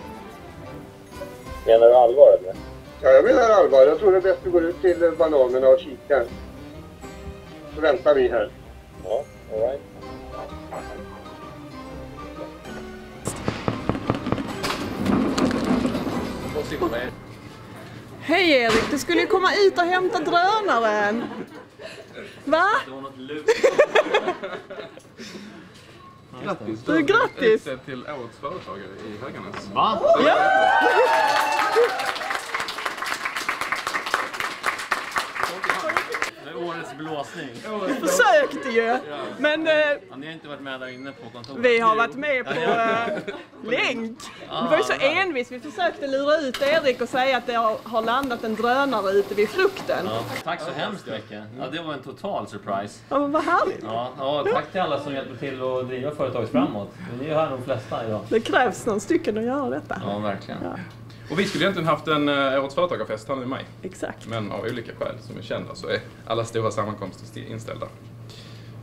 Menar du allvar eller? Ja, jag menar allvar. Jag tror det är bäst att du går ut till bananerna och kikar. Så väntar vi här. Ja, all right. Hej Erik, du skulle ju komma ut och hämta drönaren. Va? Grattis! Du, grattis! utsedd till årets företagare i Höganäs. Va? Ja. Det är årets blåsning. Vi försökte ju. Men eh, Ja, ni har inte varit med där inne på kontoret? vi har varit med på eh, länk. Vi var ju så envis. Vi försökte lura ut Erik och säga att det har, landat en drönare ute vid frukten. Ja, tack så hemskt mycket. Ja, det var en total surprise. Ja, men vad härligt. Ja, ja, tack till alla som hjälper till att driva företaget framåt. Ni är ju här de flesta idag. Det krävs någon stycken att göra detta. Ja, verkligen. Och vi skulle egentligen haft en uh, årets företagarfest här nu i maj. Exakt. Men av olika skäl som är kända så är alla stora sammankomster inställda.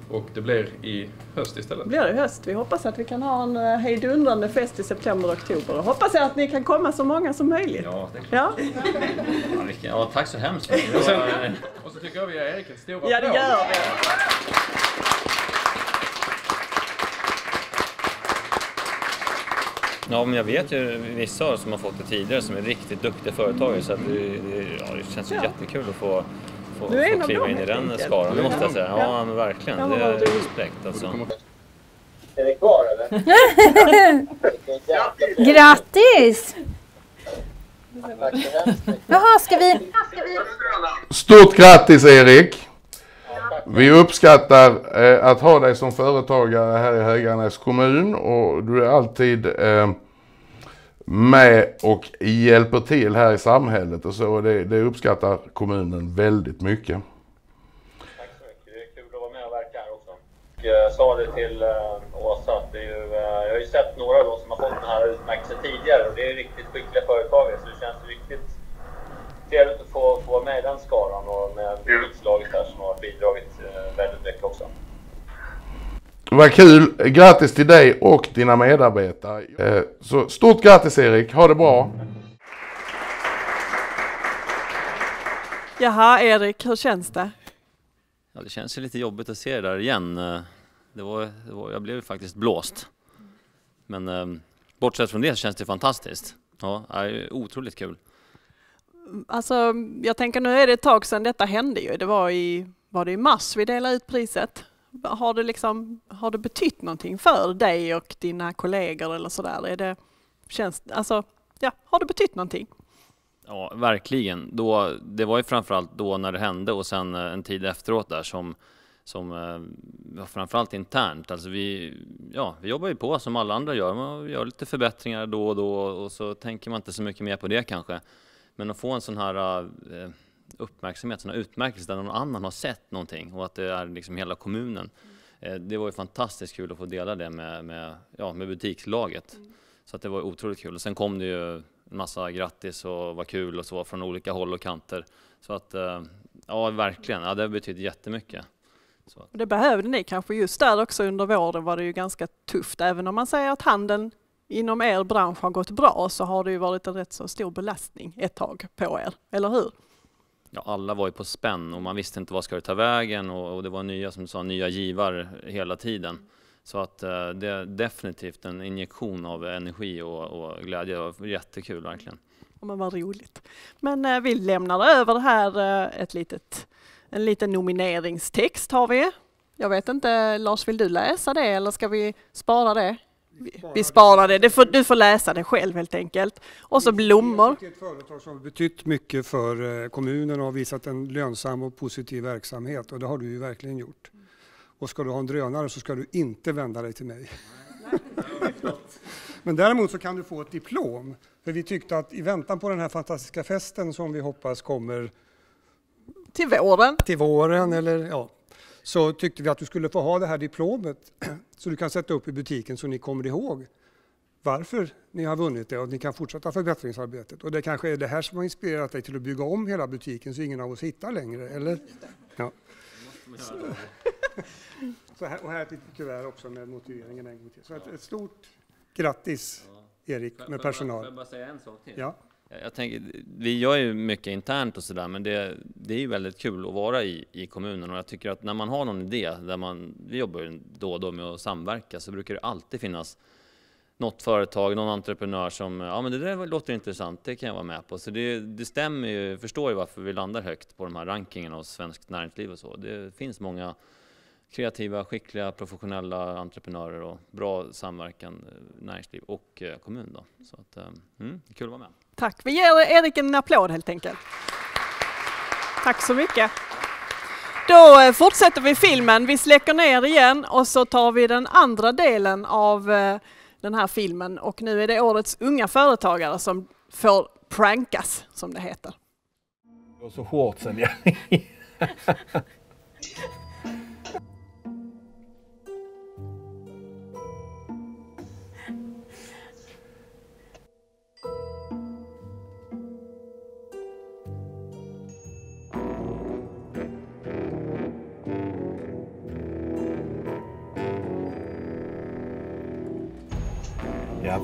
Och det blir i höst istället. blir det i höst. Vi hoppas att vi kan ha en eh, hejdundrande fest i september och oktober. Och hoppas jag att ni kan komma så många som möjligt. Ja, det är Ja, Ja, ja, tack så hemskt mycket. Och, sen, och så tycker jag vi ger Erik en stor ja det applåd. gör vi. Ja, men jag vet ju vissa som har fått det tidigare som är riktigt duktiga företagare så att det, det, ja, det känns ju Ja. jättekul att få, få, Du är en få kliva in i den enkelt. skaran, det måste jag säga. Ja, Ja. men verkligen. Ja, Det är respekt alltså. Är ni kvar eller? Grattis! Jaha, ska vi... Stort grattis Erik! Vi uppskattar eh, att ha dig som företagare här i Höganäs kommun och du är alltid eh, med och hjälper till här i samhället och så. Det, det uppskattar kommunen väldigt mycket. Tack så mycket. Det är kul att vara med och verka här också. Jag eh, sa det till eh, Åsa att det är ju, eh, jag har ju sett några av dem som har fått den här utmärkelsen tidigare och det är riktigt skickliga företagare så det känns ju riktigt trevligt att få, få vara med i den skaran och med butikslaget här som har bidragit eh, väldigt mycket också. Vad kul! Grattis till dig och dina medarbetare. Eh, så stort grattis Erik, ha det bra! Jaha Erik, hur känns det? Ja, det känns ju lite jobbigt att se det där igen. Eh, Det var, det var, jag blev faktiskt blåst. Men eh, bortsett från det så känns det fantastiskt. Ja, det är otroligt kul. Alltså, jag tänker nu är det ett tag sedan detta hände ju. Det var i, var det i mars vi delade ut priset. Har det liksom, har det betytt någonting för dig och dina kollegor eller sådär? Är det, känns, alltså, ja, har det betytt någonting? Ja, verkligen. Då, det var ju framförallt då när det hände och sen eh, en tid efteråt där som, som eh, ja, framförallt internt. Alltså vi, ja, vi jobbar ju på som alla andra gör. Man gör lite förbättringar då och då och så tänker man inte så mycket mer på det kanske. Men att få en sån här eh, uppmärksamhet, sån här utmärkelse där någon annan har sett någonting och att det är liksom hela kommunen. Eh, det var ju fantastiskt kul att få dela det med, med, ja, med butikslaget. Så att det var otroligt kul. Och sen kom det ju en massa grattis och vad kul och så från olika håll och kanter. Så att, eh, ja verkligen, ja, det har betytt jättemycket. Och det behövde ni kanske. Just där också under våren var det ju ganska tufft. Även om man säger att handeln inom er bransch har gått bra så har det ju varit en rätt så stor belastning ett tag på er, eller hur? Ja, alla var ju på spänn och man visste inte vad ska det ta vägen och, och det var nya, som du sa, nya givar hela tiden. Så att eh, det är definitivt en injektion av energi och, och glädje. Det var jättekul verkligen. Ja, Men vad roligt. Men eh, vi lämnar över här, eh, ett litet, en liten nomineringstext har vi. Jag vet inte, Lars vill du läsa det eller ska vi spara det? Vi, sparar det, det får, du får läsa det själv helt enkelt. Och så blommor. Det är ett företag som har betytt mycket för eh, kommunen och har visat en lönsam och positiv verksamhet och det har du ju verkligen gjort. Och ska du ha en drönare så ska du inte vända dig till mig. Men däremot så kan du få ett diplom. För vi tyckte att i väntan på den här fantastiska festen som vi hoppas kommer till våren, till våren eller ja, så tyckte vi att du skulle få ha det här diplomet så du kan sätta upp i butiken så ni kommer ihåg varför ni har vunnit det och ni kan fortsätta förbättringsarbetet. Och det kanske är det här som har inspirerat dig till att bygga om hela butiken så ingen av oss hittar längre, eller? Ja. Så här, och här ett litet kuvert också med motiveringen en gång till. Så ett, ett stort grattis Erik med Får jag personal. bara säga en sak till? Ja. Jag tänker, vi gör ju mycket internt och sådär, men det, det är ju väldigt kul att vara i, i kommunen och jag tycker att när man har någon idé, där man, vi jobbar ju då och då med att samverka, så brukar det alltid finnas något företag, någon entreprenör som, ja men det där låter intressant, det kan jag vara med på. Så det, det stämmer ju, jag förstår ju varför vi landar högt på de här rankingarna hos svenskt näringsliv och så. Det finns många kreativa, skickliga, professionella entreprenörer och bra samverkan, näringsliv och eh, kommun då. Så att, eh, mm, kul att vara med. Tack. Vi ger Erik en applåd helt enkelt. Tack så mycket. Då eh, fortsätter vi filmen. Vi släcker ner igen och så tar vi den andra delen av eh, den här filmen och nu är det årets unga företagare som får prankas som det heter. Och så shortsen ja.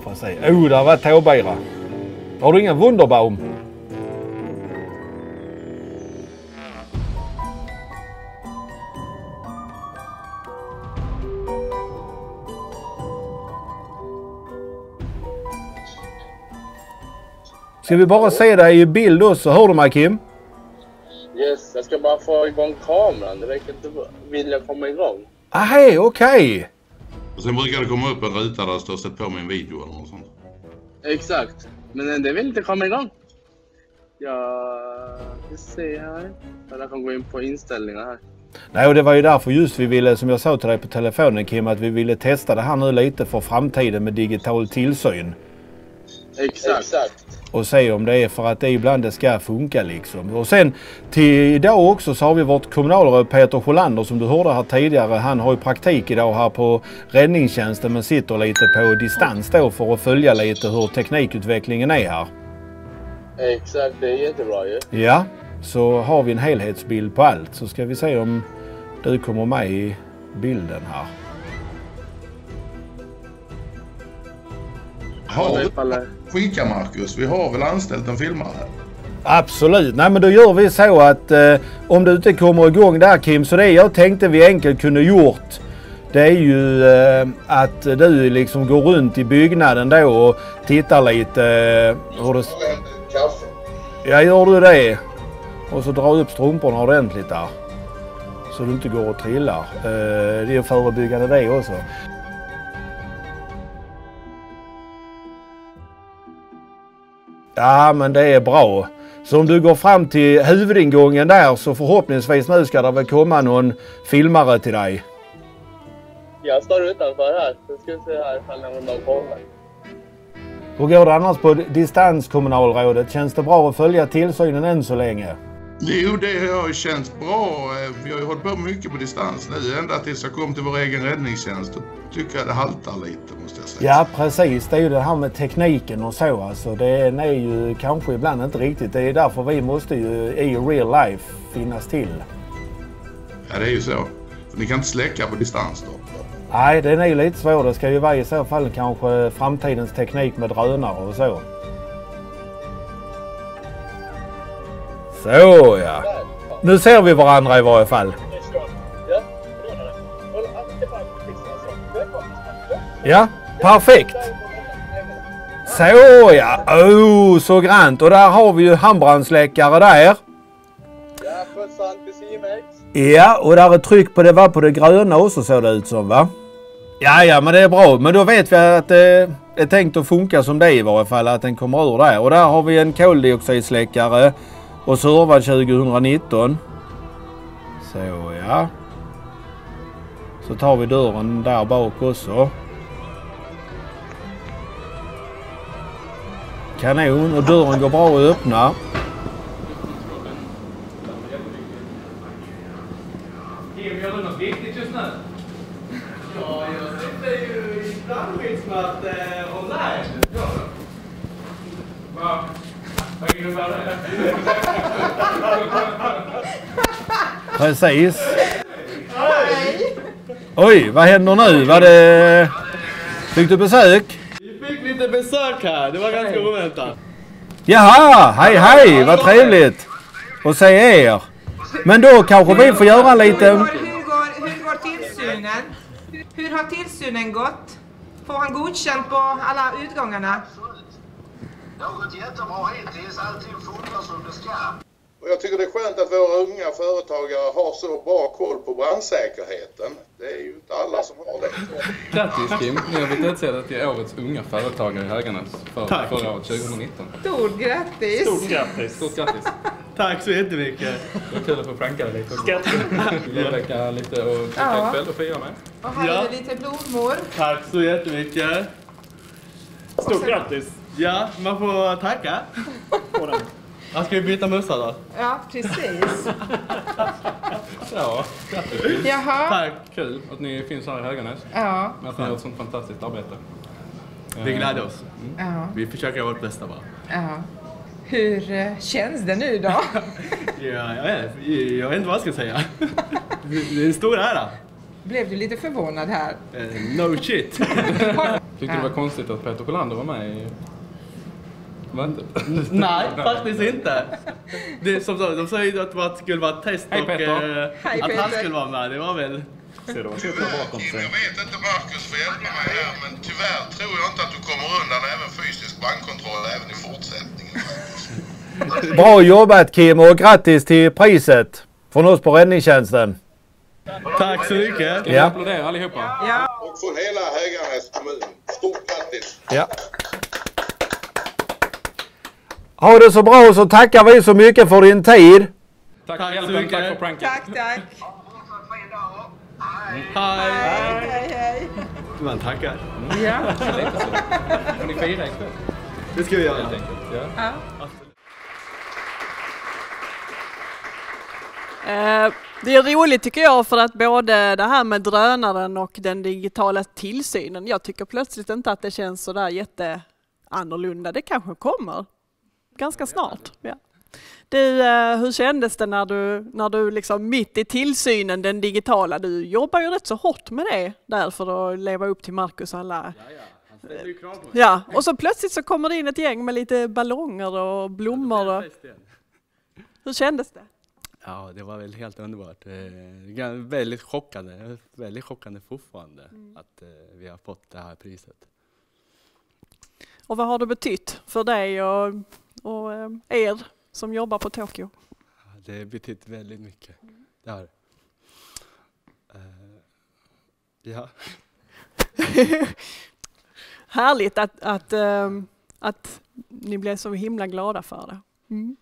Ja, precis. Oh, där var tåbira. Har du ingen Wunderbaum? Ska vi bara se dig i bild också? Hör du mig Kim? Yes, jag ska bara få igång kameran. Det verkar inte vilja komma igång. Ahej, okej. Och sen brukar det komma upp en ruta där det står sätt på min video eller något sånt. Exakt. Men det vill inte komma igång. Jag ska se här. Jag kan gå in på inställningar här. Nej, och det var ju därför just vi ville, som jag sa till dig på telefonen Kim, att vi ville testa det här nu lite för framtiden med digital tillsyn. Exakt. Och se om det är för att det ibland det ska funka liksom. Och sen till idag också så har vi vårt kommunalråd Peter Sjölander som du hörde här tidigare. Han har ju praktik idag här på räddningstjänsten men sitter lite på distans då för att följa lite hur teknikutvecklingen är här. Exakt, det är jättebra ju. Ja, så har vi en helhetsbild på allt så ska vi se om du kommer med i bilden här. Har du skicka Marcus? Vi har väl anställt en filmare? Absolut. Nej men då gör vi så att eh, om du inte kommer igång där Kim så det jag tänkte vi enkelt kunde gjort det är ju eh, att du liksom går runt i byggnaden då och tittar lite eh, hur det... Kaffe. Ja gör du det. Och så dra upp strumporna ordentligt där. Så du inte går och trillar. Eh, det är förebyggande det också. Ja, men det är bra. Så om du går fram till huvudingången där så förhoppningsvis nu ska det väl komma någon filmare till dig. Jag står utanför här. Så ska vi se här ifall någon kommer. Hur går det annars på distanskommunalrådet? Känns det bra att följa tillsynen än så länge? Jo, det har ju känts bra. Eh, Vi har ju hållit på mycket på distans nu. Ända tills jag kom till vår egen räddningstjänst. Då tycker jag det haltar lite måste jag säga. Ja precis, det är ju det här med tekniken och så alltså. Den är ju kanske ibland inte riktigt. Det är därför vi måste ju i real life finnas till. Ja, det är ju så. Ni kan inte släcka på distans då? Nej, den är ju lite svår. Det ska ju vara i så fall kanske framtidens teknik med drönare och så. Så ja. Nu ser vi varandra i varje fall. Ja, perfekt. Så ja. Oh, så grant. Och där har vi ju handbrandsläckare där. Ja, och där är tryck på det var på det gröna också såg det ut som va? Ja, ja, men det är bra. Men då vet vi att eh, det är tänkt att funka som det är i varje fall, att den kommer ur där. Och där har vi en koldioxidsläckare och servad 2019. Så ja. Så tar vi dörren där bak också. Kanon och dörren går bra att öppna. Gör du något viktigt just nu? Ja, jag sitter ju i brandskyddsmöte online. Ja. Va? Vad innebär det? Precis. Oj, vad händer nu? Var det... Fick du besök? Vi fick lite besök här. Det var ganska oväntat. Jaha, hej hej, vad trevligt att se er. Men då kanske vi får göra en liten... Hur går, hur går tillsynen? Hur har tillsynen gått? Får han godkänt på alla utgångarna? Det har gått jättebra hittills. Allting funkar som det ska. Och jag tycker det är skönt att våra unga företagare har så bra koll på brandsäkerheten. Det är ju inte alla som har det. Grattis Kim, ni har blivit utsedda till årets unga företagare i Höganäs för Tack. förra året 2019. Stort grattis! Stort grattis. Stort grattis. Tack så jättemycket. Det var kul att få pranka dig lite. Ska- Leka lite och Ja. en kväll och fira med. Och här Ja. är det lite blommor. Tack så jättemycket. Stort grattis. Ja, man får tacka. Ja, ska vi byta mössa då? Ja, precis. Ja. Jaha. Tack. Kul att ni finns här i Höganäs. Ja. Att ni gör ett sånt fantastiskt arbete. Vi gläder oss. Ja. Vi försöker göra vårt bästa bara. ja. Hur eh, känns det nu då? Ja, jag, vet, jag vet inte vad jag ska säga. Det är en stor ära. Blev du lite förvånad här? Eh, No shit. Tyckte det var konstigt att Peter Sjölander var med i mötet? Nej, faktiskt inte. Det, som sagt, de sa ju att det var- skulle vara ett test Hej, och Peter. eh, Hej, att han Peter. skulle vara med. Det var väl... Kim, jag vet inte Marcus får hjälpa mig här, men tyvärr tror jag inte att du kommer undan även fysisk bankkontroll även i fortsättningen. Bra jobbat Kim och grattis till priset från oss på räddningstjänsten. Tack så mycket. Ska vi Ja. applådera allihopa? Ja. Och från hela Höganäs kommun, stort grattis! Ja. Ha det så bra så tackar vi så mycket för din tid. Tack, Tack för hjälpen, mycket. tack för pranken. Tack, tack. Hej. Hej, hej. Man tackar. Ja. Får ni fira ikväll? Det ska vi göra. Helt enkelt. Ja. ja. Eh, Det är roligt tycker jag för att både det här med drönaren och den digitala tillsynen, jag tycker plötsligt inte att det känns sådär jätte annorlunda. Det kanske kommer ganska snart. Ja. Du, eh, hur kändes det när du, när du liksom mitt i tillsynen, den digitala, du jobbar ju rätt så hårt med det där för att leva upp till Marcus alla Ja, och så plötsligt så kommer det in ett gäng med lite ballonger och blommor. Och... Hur kändes det? Ja, det var väl helt underbart. Eh, väldigt chockande, väldigt chockande fortfarande att eh, vi har fått det här priset. Och vad har det betytt för dig och, och eh, er som jobbar på Tokyo? Ja, Det har betytt väldigt mycket. Det har eh, Ja. Härligt att, att, ehm, att ni blev så himla glada för det. Mm.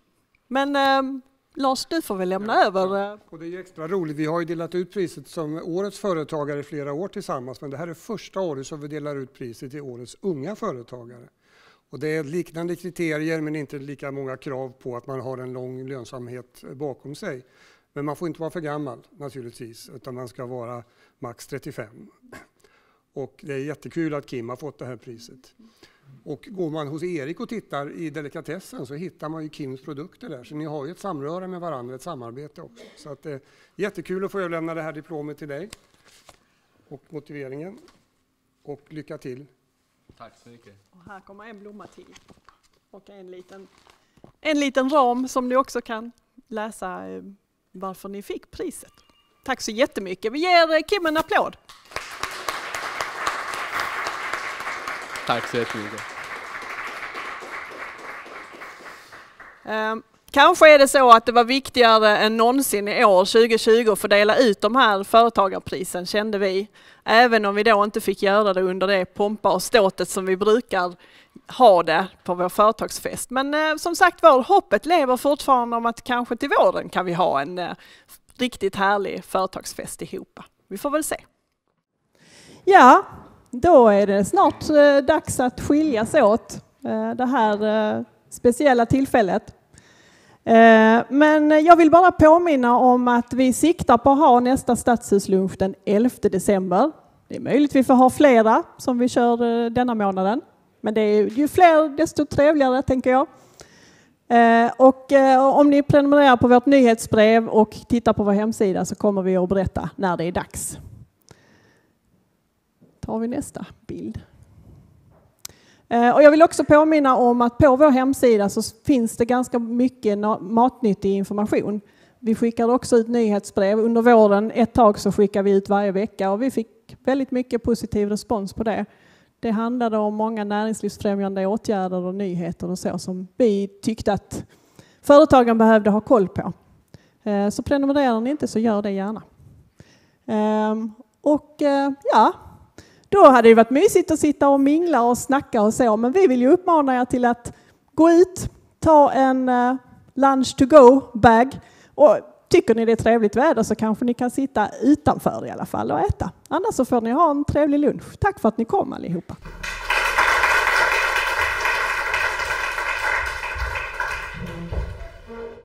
Men ehm, Lars, du får väl lämna över. eh, Och det är extra roligt. Vi har ju delat ut priset som årets företagare i flera år tillsammans, men det här är första året som vi delar ut priset till årets unga företagare. Och det är liknande kriterier, men inte lika många krav på att man har en lång lönsamhet bakom sig. Men man får inte vara för gammal naturligtvis, utan man ska vara max 35. Och det är jättekul att Kim har fått det här priset. Och går man hos Erik och tittar i delikatessen så hittar man ju Kims produkter där. Så ni har ju ett samröre med varandra, ett samarbete också. Så att, eh, jättekul att få överlämna det här diplomet till dig. Och motiveringen. Och lycka till. Tack så mycket. Och här kommer en blomma till. Och en liten, en liten ram som ni också kan läsa eh, varför ni fick priset. Tack så jättemycket. Vi ger eh, Kim en applåd. Tack så jättemycket. Um, kanske är det så att det var viktigare än någonsin i år 2020 att få dela ut de här företagarprisen kände vi. Även om vi då inte fick göra det under det pompa och ståtet som vi brukar ha det på vår företagsfest. Men eh, som sagt var, hoppet lever fortfarande om att kanske till våren kan vi ha en eh, riktigt härlig företagsfest ihop. Vi får väl se. Ja, då är det snart eh, dags att skiljas åt eh, det här eh, speciella tillfället. Eh, men jag vill bara påminna om att vi siktar på att ha nästa stadshuslunch den 11 december. Det är möjligt vi får ha flera som vi kör eh, denna månaden. Men det är ju fler desto trevligare tänker jag. Eh, och om ni prenumererar på vårt nyhetsbrev och tittar på vår hemsida så kommer vi att berätta när det är dags. Tar vi nästa bild. Eh, och jag vill också påminna om att på vår hemsida så finns det ganska mycket matnyttig information. Vi skickar också ut nyhetsbrev. Under våren ett tag så skickar vi ut varje vecka och vi fick väldigt mycket positiv respons på det. Det handlade om många näringslivsfrämjande åtgärder och nyheter och så som vi tyckte att företagen behövde ha koll på. Eh, så prenumererar ni inte så gör det gärna. Ehm, och eh, ja, då hade det varit mysigt att sitta och mingla och snacka och så, men vi vill ju uppmana er till att gå ut, ta en eh, lunch to go-bag och tycker ni det är trevligt väder så kanske ni kan sitta utanför i alla fall och äta. Annars så får ni ha en trevlig lunch. Tack för att ni kom allihopa.